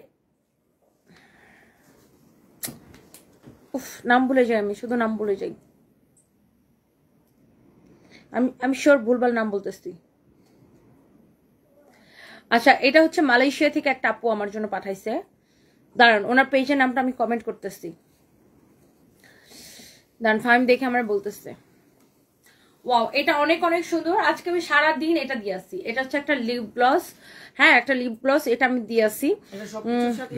উফ নাম ভুলে যাই আমি শুধু নাম ভুলে যাই। আমি আমি শিওর ভুলভাল নাম বলতেছি। আচ্ছা এটা হচ্ছে মালয়েশিয়া থেকে একটা আপু আমার জন্য পাঠাইছে। দাঁড়ান ওনার পেজের নামটা আমি কমেন্ট করতেছি। দাঁড়ান ফাইম দেখে আমার বলতেছে। ওয়াও এটা অনেক অনেক সুন্দর। আজকে আমি সারা দিন এটা দিয়ে আসছি এটা হচ্ছে একটা লিপ গ্লস হ্যাঁ একটা লিপ গ্লস এটা আমি দিয়ে সাথে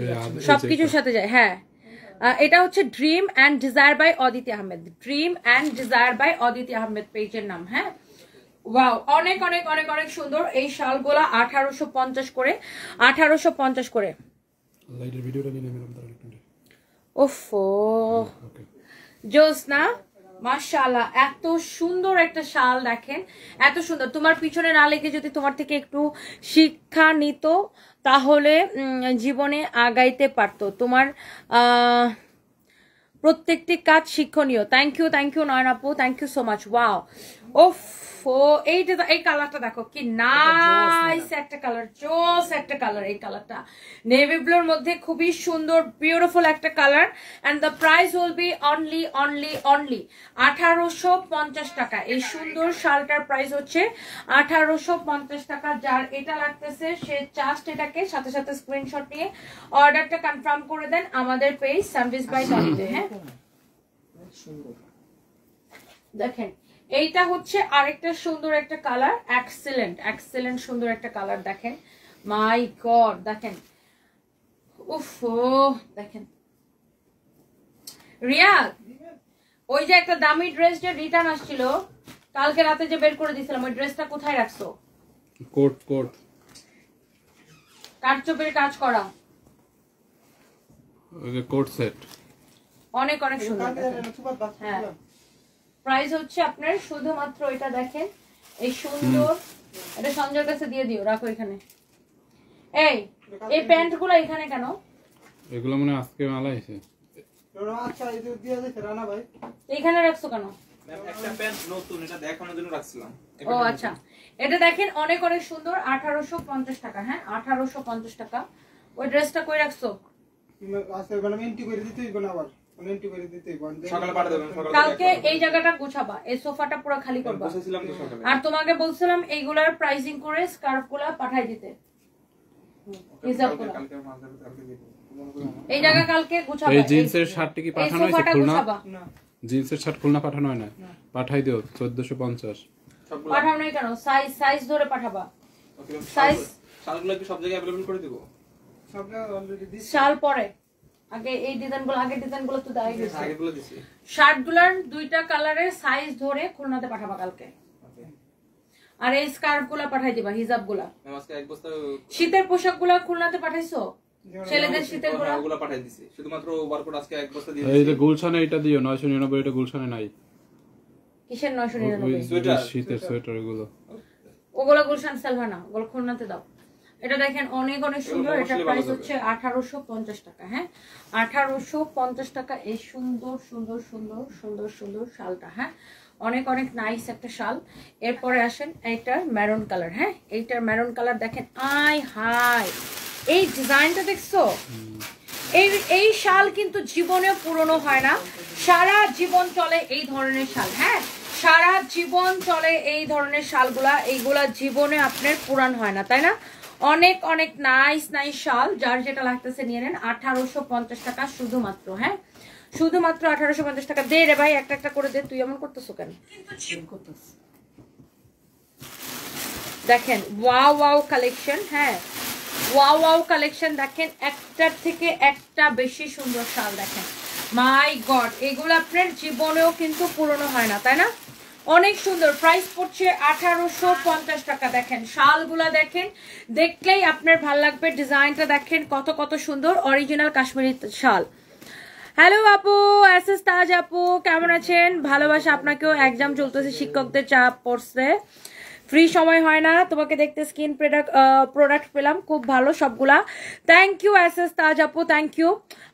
সবকিছুর সাথে যায় হ্যাঁ। এটা হচ্ছে dream and desire by Aditi Ahmed dream and desire by Aditi Ahmed পেজের নাম হ্যাঁ? ওয়াও অনেক অনেক অনেক অনেক সুন্দর এই শালগুলা আঠারোশো পঞ্চাশ করে আঠারোশো পঞ্চাশ করে। ওফো। জোসনা এত সুন্দর একটা শাল দেখেন এত সুন্দর। তোমার পিছনে না লেগে যদি তোমার থেকে একটু শিক্ষা নিত তাহলে জীবনে আগাইতে পারতো। তোমার প্রত্যেকটি কাজ শিক্ষণীয়। Thank you thank you Nayan আপু। Thank you so much wow ওফ। ও এই যে এই কালারটা দেখো কি নাইস একটা কালার জোস একটা কালার এই কালারটা নেভি ব্লুর মধ্যে খুবই সুন্দর বিউটিফুল একটা colour and the price will be only only only আঠারোশো পঞ্চাশ টাকা। এই সুন্দর শালটার প্রাইস হচ্ছে আঠারোশো পঞ্চাশ টাকা। যার এটা লাগতেছে সে জাস্ট এটাকে সাথে সাথে স্ক্রিনশট নিয়ে অর্ডারটা কনফার্ম করে দেন আমাদের পেজ সার্ভিস বাই টলিতে হ্যাঁ? দেখেন এইটা হচ্ছে আরেকটা সুন্দর একটা কালার এক্সেলেন্ট এক্সেলেন্ট সুন্দর একটা কালার দেখেন। মাই গড দেখেন। উফ দেখেন। রিয়াদ ওই যে একটা দামি ড্রেস যে রিটার্ন আসছিল কালকে রাতে যে বের করে দিয়েছিলাম ওই ড্রেসটা কোথায় রাখছো? কোট কোট কাঠচোপের কাজ করা? ওই যে কোট সেট। অনেক অনেক সুন্দর। হ্যাঁ। প্রাইস হচ্ছে আপনার শুধুমাত্র এটা দেখেন। এই সুন্দর এটা সঞ্জয়ের কাছে দিয়ে দিও রাখো এখানে। এই এই প্যান্টগুলো এখানে কেন? এগুলো মনে আজকে মালা হয়েছে। আচ্ছা এই দিয়ে দিয়েছে রানা ভাই। এইখানে রাখছো কেন? একটা প্যান্ট নতুন এটা দেখানোর জন্য রাখছিলাম। ও আচ্ছা। এটা দেখেন অনেক অনেক সুন্দর আঠারোশো পঞ্চাশ টাকা হ্যাঁ? আঠারোশো পঞ্চাশ টাকা। ওই ড্রেসটা কই রাখছো? আচ্ছা মানে এন্ট্রি করে দিতেই হইব না আবার এন্ট্রি করে দিতেই হইব সকালে পাঠিয়ে দেবেন সকালে কালকে এই জায়গাটা গুছাবা এই সোফাটা পুরো খালি করবা। বসেছিলাম তো সকালে। আর তোমাকে বলছিলাম এইগুলার প্রাইসিং করে স্কার্ফগুলা পাঠাই দিতে। এই জায়গা কালকে গুছাবা। এই জিন্সের শার্টটি কি পাঠানো হয়েছে খুলনা? জিন্সের শার্ট খুলনা পাঠানো হয় না? পাঠাই দিও চোদ্দশো পঞ্চাশ। পাঠাও নাই কেন? সাইজ সাইজ ধরে পাঠাবা। size? শালগুলো- কি সব জায়গায় অ্যাভেলেবল করে দেবো? অলরেডি শাল পরে। আগে এই ডিজাইন আগের ডিজাইন তো দেখাই গেছে। আগেগুলো দিছি। শার্ট দুইটা কালারের সাইজ ধরে খুলনাতে পাঠাবা কালকে। আর এই স্কার্ফ পাঠাই দিবা হিজাব আজকে এক বস্তা শীতের পোশাকগুলা খুলনাতে পাঠাইছো? ছেলেদের শীতেরগুলা? ওগুলো পাঠিয়ে দিছি। শুধুমাত্র ওভারকোট আজকে এক বস্তা দিয়ে এই যে গুলশানে এটা দিও নয়শো নিরানব্বই এটা গুলশানে নাই। কিসের নয়শো নিরানব্বই? সোয়েটার, শীতের সোয়েটার ওগুলো ওগুলো গুলশান সেল হয় না ওগুলো খুলনাতে দাও। এটা দেখেন অনেক অনেক সুন্দর। এটা প্রাইস হচ্ছে আঠারোশো পঞ্চাশ টাকা হ্যাঁ? আঠারোশো পঞ্চাশ টাকা এই সুন্দর সুন্দর সুন্দর সুন্দর সুন্দর শালটা হ্যাঁ? অনেক অনেক নাইস একটা শাল। এরপরে আসেন এইটার ম্যারুন কালার হ্যাঁ? এইটার ম্যারুন কালার দেখেন আই হাই এই ডিজাইনটা দেখছ? এই এই শাল কিন্তু জীবনে পুরনো হয় না। সারা জীবন চলে এই ধরনের শাল হ্যাঁ? সারা জীবন চলে এই ধরনের শালগুলা এইগুলা জীবনে আপনার পুরান হয় না তাই না? অনেক অনেক নাইস নাইস শাল। যার যেটা লাগতেছে নিয়ে নেন আঠারোশো পঞ্চাশ টাকা শুধুমাত্র হ্যাঁ? শুধুমাত্র আঠারোশো পঞ্চাশ টাকা। দে রে ভাই একটা একটা করে দে। তুই এমন করতেছো কেন? দেখেন ওয়াও ওয়াও কালেকশন হ্যাঁ? ওয়াও ওয়াও কালেকশন দেখেন একটার থেকে একটা বেশি সুন্দর শাল দেখেন। মাই গড এগুলো আপনার জীবনেও কিন্তু পুরনো হয় না তাই না? অনেক সুন্দর। প্রাইস পড়ছে আঠারোশো পঞ্চাশ টাকা। দেখেন শালগুলা দেখেন দেখলেই আপনার ভালো লাগবে। ডিজাইনটা দেখেন কত কত সুন্দর। অরিজিনাল কাশ্মীরি শাল। হ্যালো আপু এস এস তাজ আপু কেমন আছেন? ভালোবাসা আপনাকেও এক্সাম চলতেছে শিক্ষকদের চাপ পড়ছে। ফ্রি সময় হয় না তোমাকে দেখতে স্কিন প্রোডাক্ট প্রোডাক্ট পেলাম খুব ভালো সবগুলা। Thank you S S Taj আপু থ্যাংক ইউ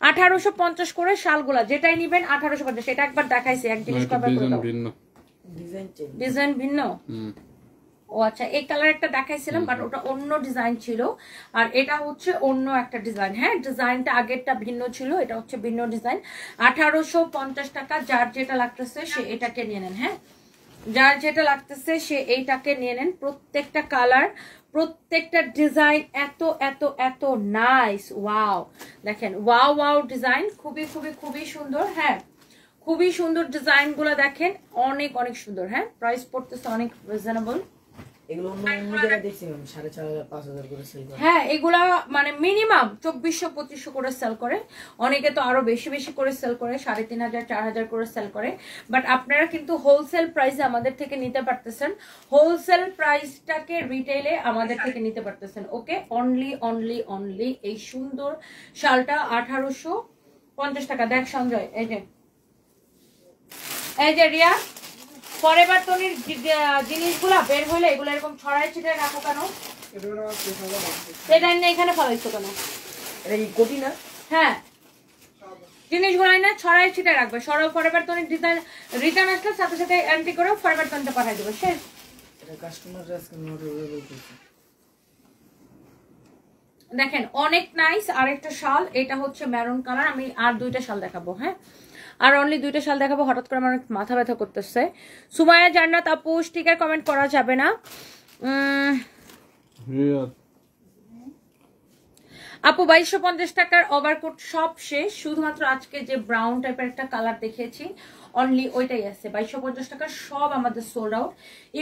আঠারোশো পঞ্চাশ করে শালগুলা যেটাই নিবেন আঠারোশো পঞ্চাশ এটা একবার দেখাইছি এক জিনিস কবার করে ডিজাইন ভিন্ন। ও আচ্ছা এই কালার একটা দেখাইছিলাম বাট ওটা অন্য ডিজাইন ছিল। আর এটা হচ্ছে অন্য একটা ডিজাইন হ্যাঁ ডিজাইনটা আগেরটা ভিন্ন ছিল এটা হচ্ছে ভিন্ন ডিজাইন আঠারোশো পঞ্চাশ টাকা যার যেটা লাগতেছে সে এটাকে নিয়ে নেন হ্যাঁ? যার যেটা লাগতেছে সে এইটাকে নিয়ে নেন। প্রত্যেকটা কালার প্রত্যেকটা ডিজাইন এত এত এত নাইস ওয়াও দেখেন ওয়াও ওয়াও ডিজাইন খুবই খুবই খুবই সুন্দর হ্যাঁ? খুবই সুন্দর ডিজাইনগুলো দেখেন। অনেক অনেক সুন্দর হ্যাঁ? প্রাইস পড়তেছে অনেক রিজনেবল এগুলো অন্য অন্য জায়গায় দেখছি সাড়ে চার হাজার পাঁচ হাজার করে সেল করে। হ্যাঁ এগুলা মানে মিনিমাম চব্বিশশো পঁচিশশো করে সেল করে। অনেকে তো আরও বেশি বেশি করে সেল করে সাড়ে তিন হাজার চার হাজার করে সেল করে। বাট আপনারা কিন্তু হোলসেল প্রাইসে আমাদের থেকে নিতে পারতেছেন। হোলসেল প্রাইসটাকে রিটেলে আমাদের থেকে নিতে পারতেছেন ওকে অনলি অনলি অনলি এই সুন্দর শালটা আঠারোশো পঞ্চাশ টাকা। দেখ সঞ্জয় এই যে এই যে রিয়া পরের তনির জিনিসগুলা বের হইলে এগুলো এরকম ছড়াই ছিটাই রাখো কেন। সেটা নিয়ে এখানে ফলাইছো কেন? এটা কি কোটি না? হ্যাঁ। জিনিসগুলো না ছড়াই ছিটাই রাখবে। সরল ফরেবার ডিজাইন রিটার্ন আসলে সাথে সাথে এন্ট্রি করে ফরেবার তনিতে পাঠাই দেবে। শেষ। এটা কাস্টমার আজকে নোট দেখেন অনেক নাইস আরেকটা শাল। এটা হচ্ছে ম্যারুন কালার আমি আর দুইটা শাল দেখাবো হ্যাঁ? আর অনলি দুইটা শাল দেখাবো হঠাৎ করে আমার মাথা ব্যথা করতেছে। সুমায়া জান্নাত আপু স্টিকার কমেন্ট করা যাবে না। আপু বাইশশো পঞ্চাশ টাকার ওভারকোট সব শেষ। শুধুমাত্র আজকে যে ব্রাউন টাইপের একটা কালার দেখিয়েছি অনলি ওইটাই আছে। বাইশশো পঞ্চাশ টাকার সব আমাদের সোল্ড আউট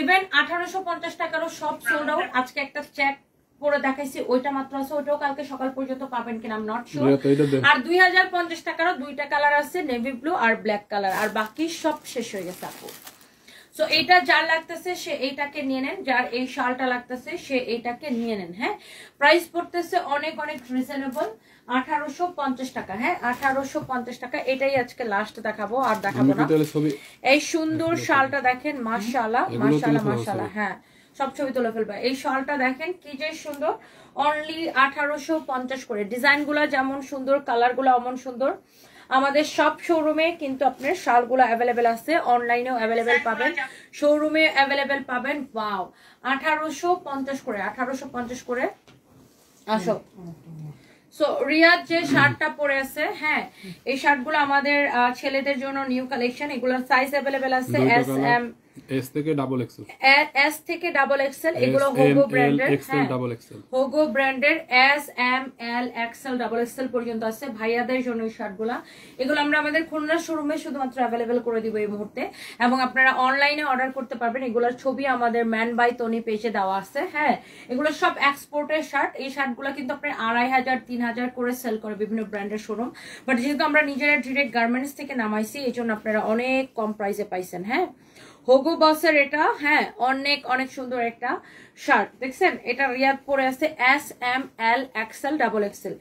ইভেন আঠারোশো পঞ্চাশ টাকারও সব সোল্ড আউট আজকে একটা চেক পরে দেখাইছি ওইটা মাত্র আছে ওইটাও কালকে সকাল পর্যন্ত পাবেন কিনা আমি নট শিওর এটা। আর দুই হাজার পঞ্চাশ টাকারও দুইটা কালার আছে নেভি ব্লু আর ব্ল্যাক কালার আর বাকি সব শেষ হয়ে গেছে আপু। সো এইটা যার লাগতেছে সে এইটাকে নিয়ে নেন যার এই শালটা লাগতেছে সে এইটাকে নিয়ে নেন হ্যাঁ? প্রাইস পড়তেছে অনেক অনেক রিজনেবল আঠারোশো পঞ্চাশ টাকা হ্যাঁ? আঠারোশো পঞ্চাশ টাকা এটাই আজকে লাস্ট দেখাবো আর দেখাবো না। এই সুন্দর শালটা দেখেন ফেলো, মাশাআল্লাহ sorry। হ্যাঁ। সব ছবি তুলে ফেলবা। এই শালটা দেখেন কি যে সুন্দর। অনলি আঠারোশো পঞ্চাশ করে। ডিজাইনগুলা যেমন সুন্দর কালারগুলা অমন সুন্দর। আমাদের সব শোরুমে কিন্তু আপনার শালগুলো অ্যাভেলেবেল আছে। অনলাইনেও অ্যাভেলেবেল পাবেন। শোরুমে অ্যাভেলেবেল পাবেন। ওয়াও আঠারোশো পঞ্চাশ করে আঠারোশো পঞ্চাশ করে। আসো। সো রিয়াদ যে শার্টটা পরে আছে হ্যাঁ এই শার্টগুলো আমাদের আহ, ছেলেদের জন্য নিউ কালেকশন এগুলোর সাইজ অ্যাভেলেবেল আছে এস এম এস থেকে ডাবল এক্সেল এস থেকে ডাবল এক্সেল এগুলো হোগো ব্র্যান্ডের এক্সেল ডাবল এক্সেল হোগো ব্র্যান্ডের S M L XL double XL পর্যন্ত আছে ভাইয়াদের জন্য এই শার্টগুলা। এগুলো আমরা আমাদের খুলনা শোরুমে শুধুমাত্র অ্যাভেলেবেল করে দিব এই মুহূর্তে। এবং আপনারা অনলাইনে অর্ডার করতে পারবেন। এগুলোর ছবি আমাদের ম্যান বাই তনি পেজে দেওয়া আছে হ্যাঁ। এগুলো সব এক্সপোর্টের শার্ট। এই শার্টগুলো কিন্তু আপনার আড়াই হাজার তিন হাজার করে সেল করে বিভিন্ন ব্র্যান্ডের শোরুম বাট যেহেতু আমরা নিজেরা ডিরেক্ট গার্মেন্টস থেকে নামাইছি এই জন্য আপনারা অনেক কম প্রাইসে পাইছেন হ্যাঁ। হোগো বসের এটা হ্যাঁ অনেক অনেক সুন্দর একটা শার্ট। দেখছেন? এটা রিয়াদ পরে আছে S M L XL double XL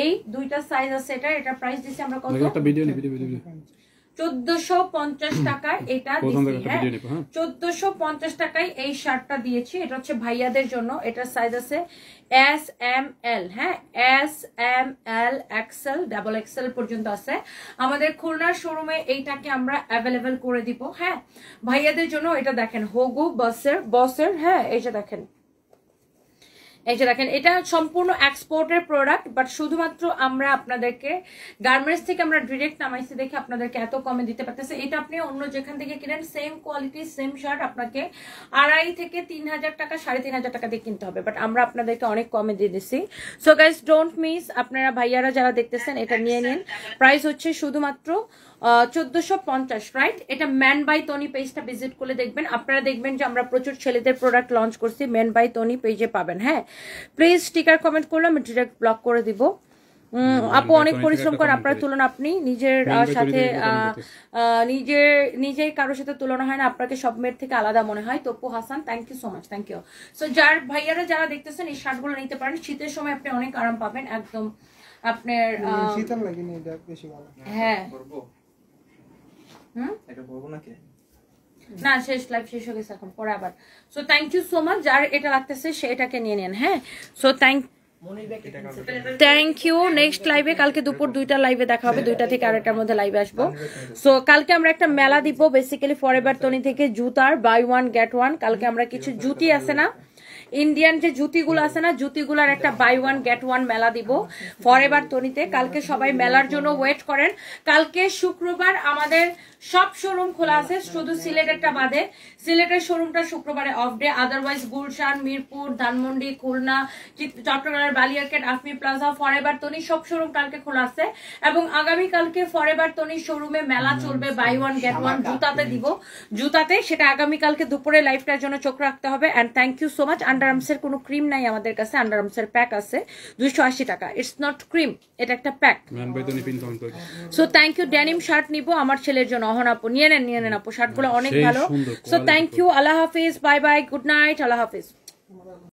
এই দুইটা সাইজ আছে এটা এটা প্রাইস দিছি আমরা কত? একটা ভিডিও ভিডিও ভিডিও চোদ্দশো পঞ্চাশ টাকায় এটা হ্যাঁ? হ্যাঁ। চোদ্দশো পঞ্চাশ টাকায় এই শার্টটা দিয়েছি। এটা হচ্ছে ভাইয়াদের জন্য। এটার সাইজ আছে এস এম এল হ্যাঁ? S M L XL double XL পর্যন্ত আছে। আমাদের খুলনার শোরুমে এইটাকে আমরা অ্যাভেলেবেল করে দিব হ্যাঁ? ভাইয়াদের জন্য এটা দেখেন হোগু বসের বসের হ্যাঁ? এই যে দেখেন। এই যে দেখেন, এটা সম্পূর্ণ এক্সপোর্টের প্রোডাক্ট বাট শুধুমাত্র আমরা আপনাদেরকে গার্মেন্টস থেকে আমরা ডিরেক্ট নামাইছি দেখে আপনাদেরকে এত কমে দিতে পারতেছে। এটা আপনি অন্য যেখান থেকে কিনেন সেম কোয়ালিটি সেম শার্ট আপনাকে আড়াই থেকে তিন হাজার টাকা, সাড়ে তিন হাজার টাকা দিয়ে কিনতে হবে। বাট আমরা আপনাদেরকে অনেক কমে দিয়ে দিচ্ছি সো গাইস ডোন্ট মিস আপনারা ভাইয়ারা যারা দেখতেছেন, এটা নিয়ে নিন। প্রাইস হচ্ছে শুধুমাত্র চোদ্দশো পঞ্চাশ রাইট এটা ম্যান বাই টনি পেজটা ভিজিট করলে দেখবেন। আপনারা দেখবেন যে আমরা প্রচুর ছেলেদের প্রোডাক্ট লঞ্চ করছি ম্যান বাই টনি পেজে পাবেন হ্যাঁ? প্লিজ স্টিকার কমেন্ট করলে আমি ডিরেক্ট ব্লক করে দিব। আপু অনেক পরিশ্রম থেকে করে আপনার তুলনা আপনি নিজের আহ, সাথে নিজের নিজেই কারোর সাথে তুলনা হয় না আপনাকে সব মেয়ের থেকে আলাদা মনে হয়। Tapu Hasan thank you so much thank you so যার ভাইয়ারা যারা দেখতেছেন এই শার্টগুলো নিতে পারেন। শীতের সময় আপনি অনেক আরাম পাবেন একদম আপনার এটা বেশি ভালো। হ্যাঁ। করব? হুম? এটা করব নাকি? না শেষ লাইভ শেষ হয়ে গেছে এখন পরে আবার। So thank you so much যার এটা লাগতেছে সে এটাকে নিয়ে নেন হ্যাঁ? So thank thank you next লাইভে কালকে দুপুর দুইটা লাইভে দেখা হবে দুইটা থেকে আড়াইটার মধ্যে লাইভে আসব। সো কালকে আমরা একটা মেলা দিব বেসিক্যালি ফরএভার তনি থেকে জুতার বাই ওয়ান গেট ওয়ান কালকে আমরা কিছু জুতি আছে না? ইন্ডিয়ান যে জুতিগুলো আছে না, জুতিগুলার একটা বাই ওয়ান গেট ওয়ান মেলা দিব ফরএভার তনিতে। কালকে সবাই মেলার জন্য ওয়েট করেন। কালকে শুক্রবার আমাদের সব শোরুম খোলা আছে, শুধু সিলেটেরটা বাদে। সিলেটের শোরুমটা শুক্রবারে off day otherwise Gulshan, Mirpur, Dhanmondi, Khulna চট্টগ্রামের বালিয়ারকেট, আফমি প্লাজা ফরএভার তনি সব শোরুম কালকে খোলা আছে। এবং আগামী কালকে ফরএভার তনি শোরুমে মেলা চলবে বাই ওয়ান গেট ওয়ান জুতাতে দিব। জুতাতে সেটা আগামী কালকে দুপুরে লাইভটার জন্য চোখ রাখতে হবে। And thank you so much under আর্মসের কোনো ক্রিম নাই আমাদের কাছে আন্ডার আর্মসের প্যাক আছে দুইশো আশি টাকা। ইটস নট ক্রিম এটা একটা pack so thank you denim shirt নিবো আমার ছেলের জন্য। অহন আপু নিয়ে নেন নিয়ে নেন আপু শার্টগুলো অনেক ভালো। সো থ্যাংক ইউ আল্লাহ হাফিজ বাই বাই গুড নাইট আল্লাহ হাফিজ।